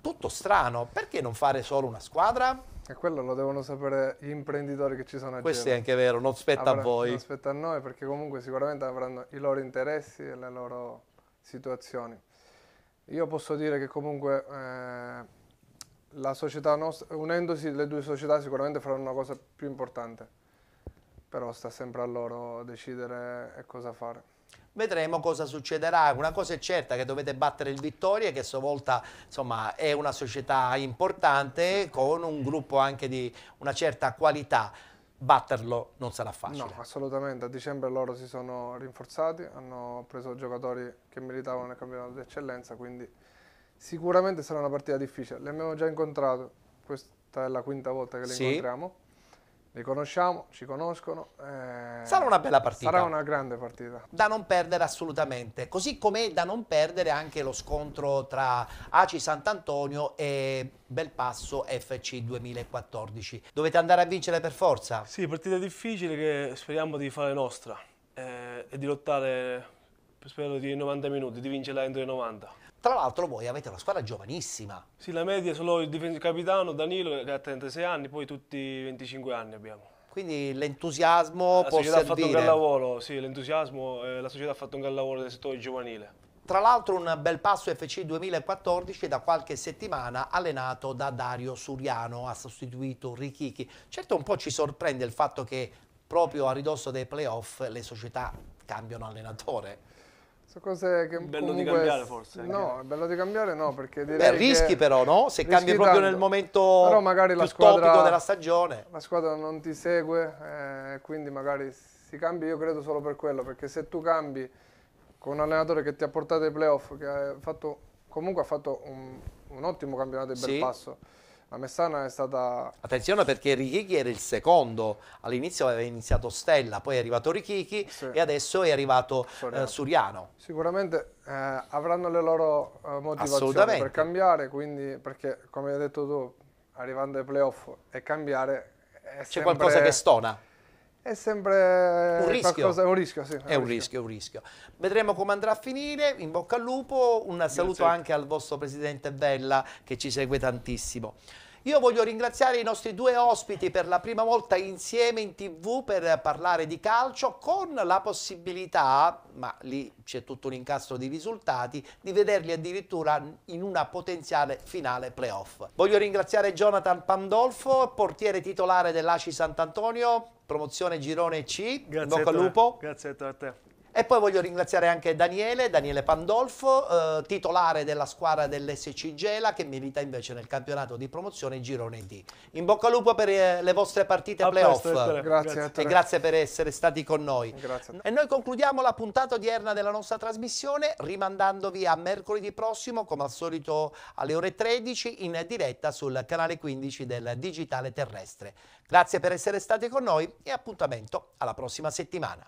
Tutto strano, perché non fare solo una squadra? E quello lo devono sapere gli imprenditori che ci sono a Questo Gela. è anche vero, non spetta Avranno, a voi. Non spetta a noi perché comunque sicuramente avranno i loro interessi e le loro situazioni. Io posso dire che comunque eh, la società nostra, unendosi le due società sicuramente faranno una cosa più importante, però sta sempre a loro decidere cosa fare. Vedremo cosa succederà. Una cosa è certa che dovete battere il Vittoria, che a sua volta insomma, è una società importante con un gruppo anche di una certa qualità batterlo non sarà facile. No, assolutamente. A dicembre loro si sono rinforzati, hanno preso giocatori che meritavano nel campionato di eccellenza, quindi sicuramente sarà una partita difficile. Li abbiamo già incontrato, questa è la quinta volta che li sì. incontriamo. Li conosciamo, ci conoscono. Eh, sarà una bella partita. Sarà una grande partita. Da non perdere assolutamente. Così come da non perdere anche lo scontro tra Aci Sant'Antonio e Belpasso FC 2014. Dovete andare a vincere per forza? Sì, partita difficile che speriamo di fare nostra eh, e di lottare, spero, di 90 minuti, di vincerla entro i 90. Tra l'altro voi avete una squadra giovanissima. Sì, la media solo il capitano Danilo che ha 36 anni, poi tutti 25 anni abbiamo. Quindi l'entusiasmo la può servire. ha fatto un gran lavoro, sì, l'entusiasmo, eh, la società ha fatto un gran lavoro nel settore giovanile. Tra l'altro un bel passo FC 2014 da qualche settimana allenato da Dario Suriano, ha sostituito Richichi. Certo un po' ci sorprende il fatto che proprio a ridosso dei playoff le società cambiano allenatore. Sono cose che bello comunque... di cambiare forse. No, è bello di cambiare no, perché direi Beh, rischi però, no? Se cambi tanto. proprio nel momento però magari più squadra, topico della stagione. La squadra non ti segue, eh, quindi magari si cambia, io credo solo per quello, perché se tu cambi con un allenatore che ti ha portato ai playoff, che ha fatto, comunque ha fatto un, un ottimo campionato di bel sì. passo, la Messana è stata... Attenzione perché Richichi era il secondo, all'inizio aveva iniziato Stella, poi è arrivato Richichi sì. e adesso è arrivato Soriano. Eh, Suriano. Sicuramente eh, avranno le loro eh, motivazioni per cambiare, quindi perché come hai detto tu, arrivando ai playoff e cambiare... C'è qualcosa che stona? È sempre un rischio. Qualcosa, un rischio, sì, è, è un rischio. rischio, un rischio. Vedremo come andrà a finire. In bocca al lupo. Un saluto Grazie. anche al vostro presidente Bella che ci segue tantissimo. Io voglio ringraziare i nostri due ospiti per la prima volta insieme in tv per parlare di calcio con la possibilità, ma lì c'è tutto un incastro di risultati, di vederli addirittura in una potenziale finale playoff. Voglio ringraziare Jonathan Pandolfo, portiere titolare dell'Aci Sant'Antonio, promozione Girone C, Grazie bocca al lupo. Grazie a te. E poi voglio ringraziare anche Daniele, Daniele Pandolfo, eh, titolare della squadra dell'SC Gela, che milita invece nel campionato di promozione Girone D. In bocca al lupo per eh, le vostre partite a playoff. Grazie, grazie. E grazie per essere stati con noi. Grazie. E noi concludiamo la puntata odierna della nostra trasmissione rimandandovi a mercoledì prossimo, come al solito alle ore 13, in diretta sul canale 15 del Digitale Terrestre. Grazie per essere stati con noi e appuntamento alla prossima settimana.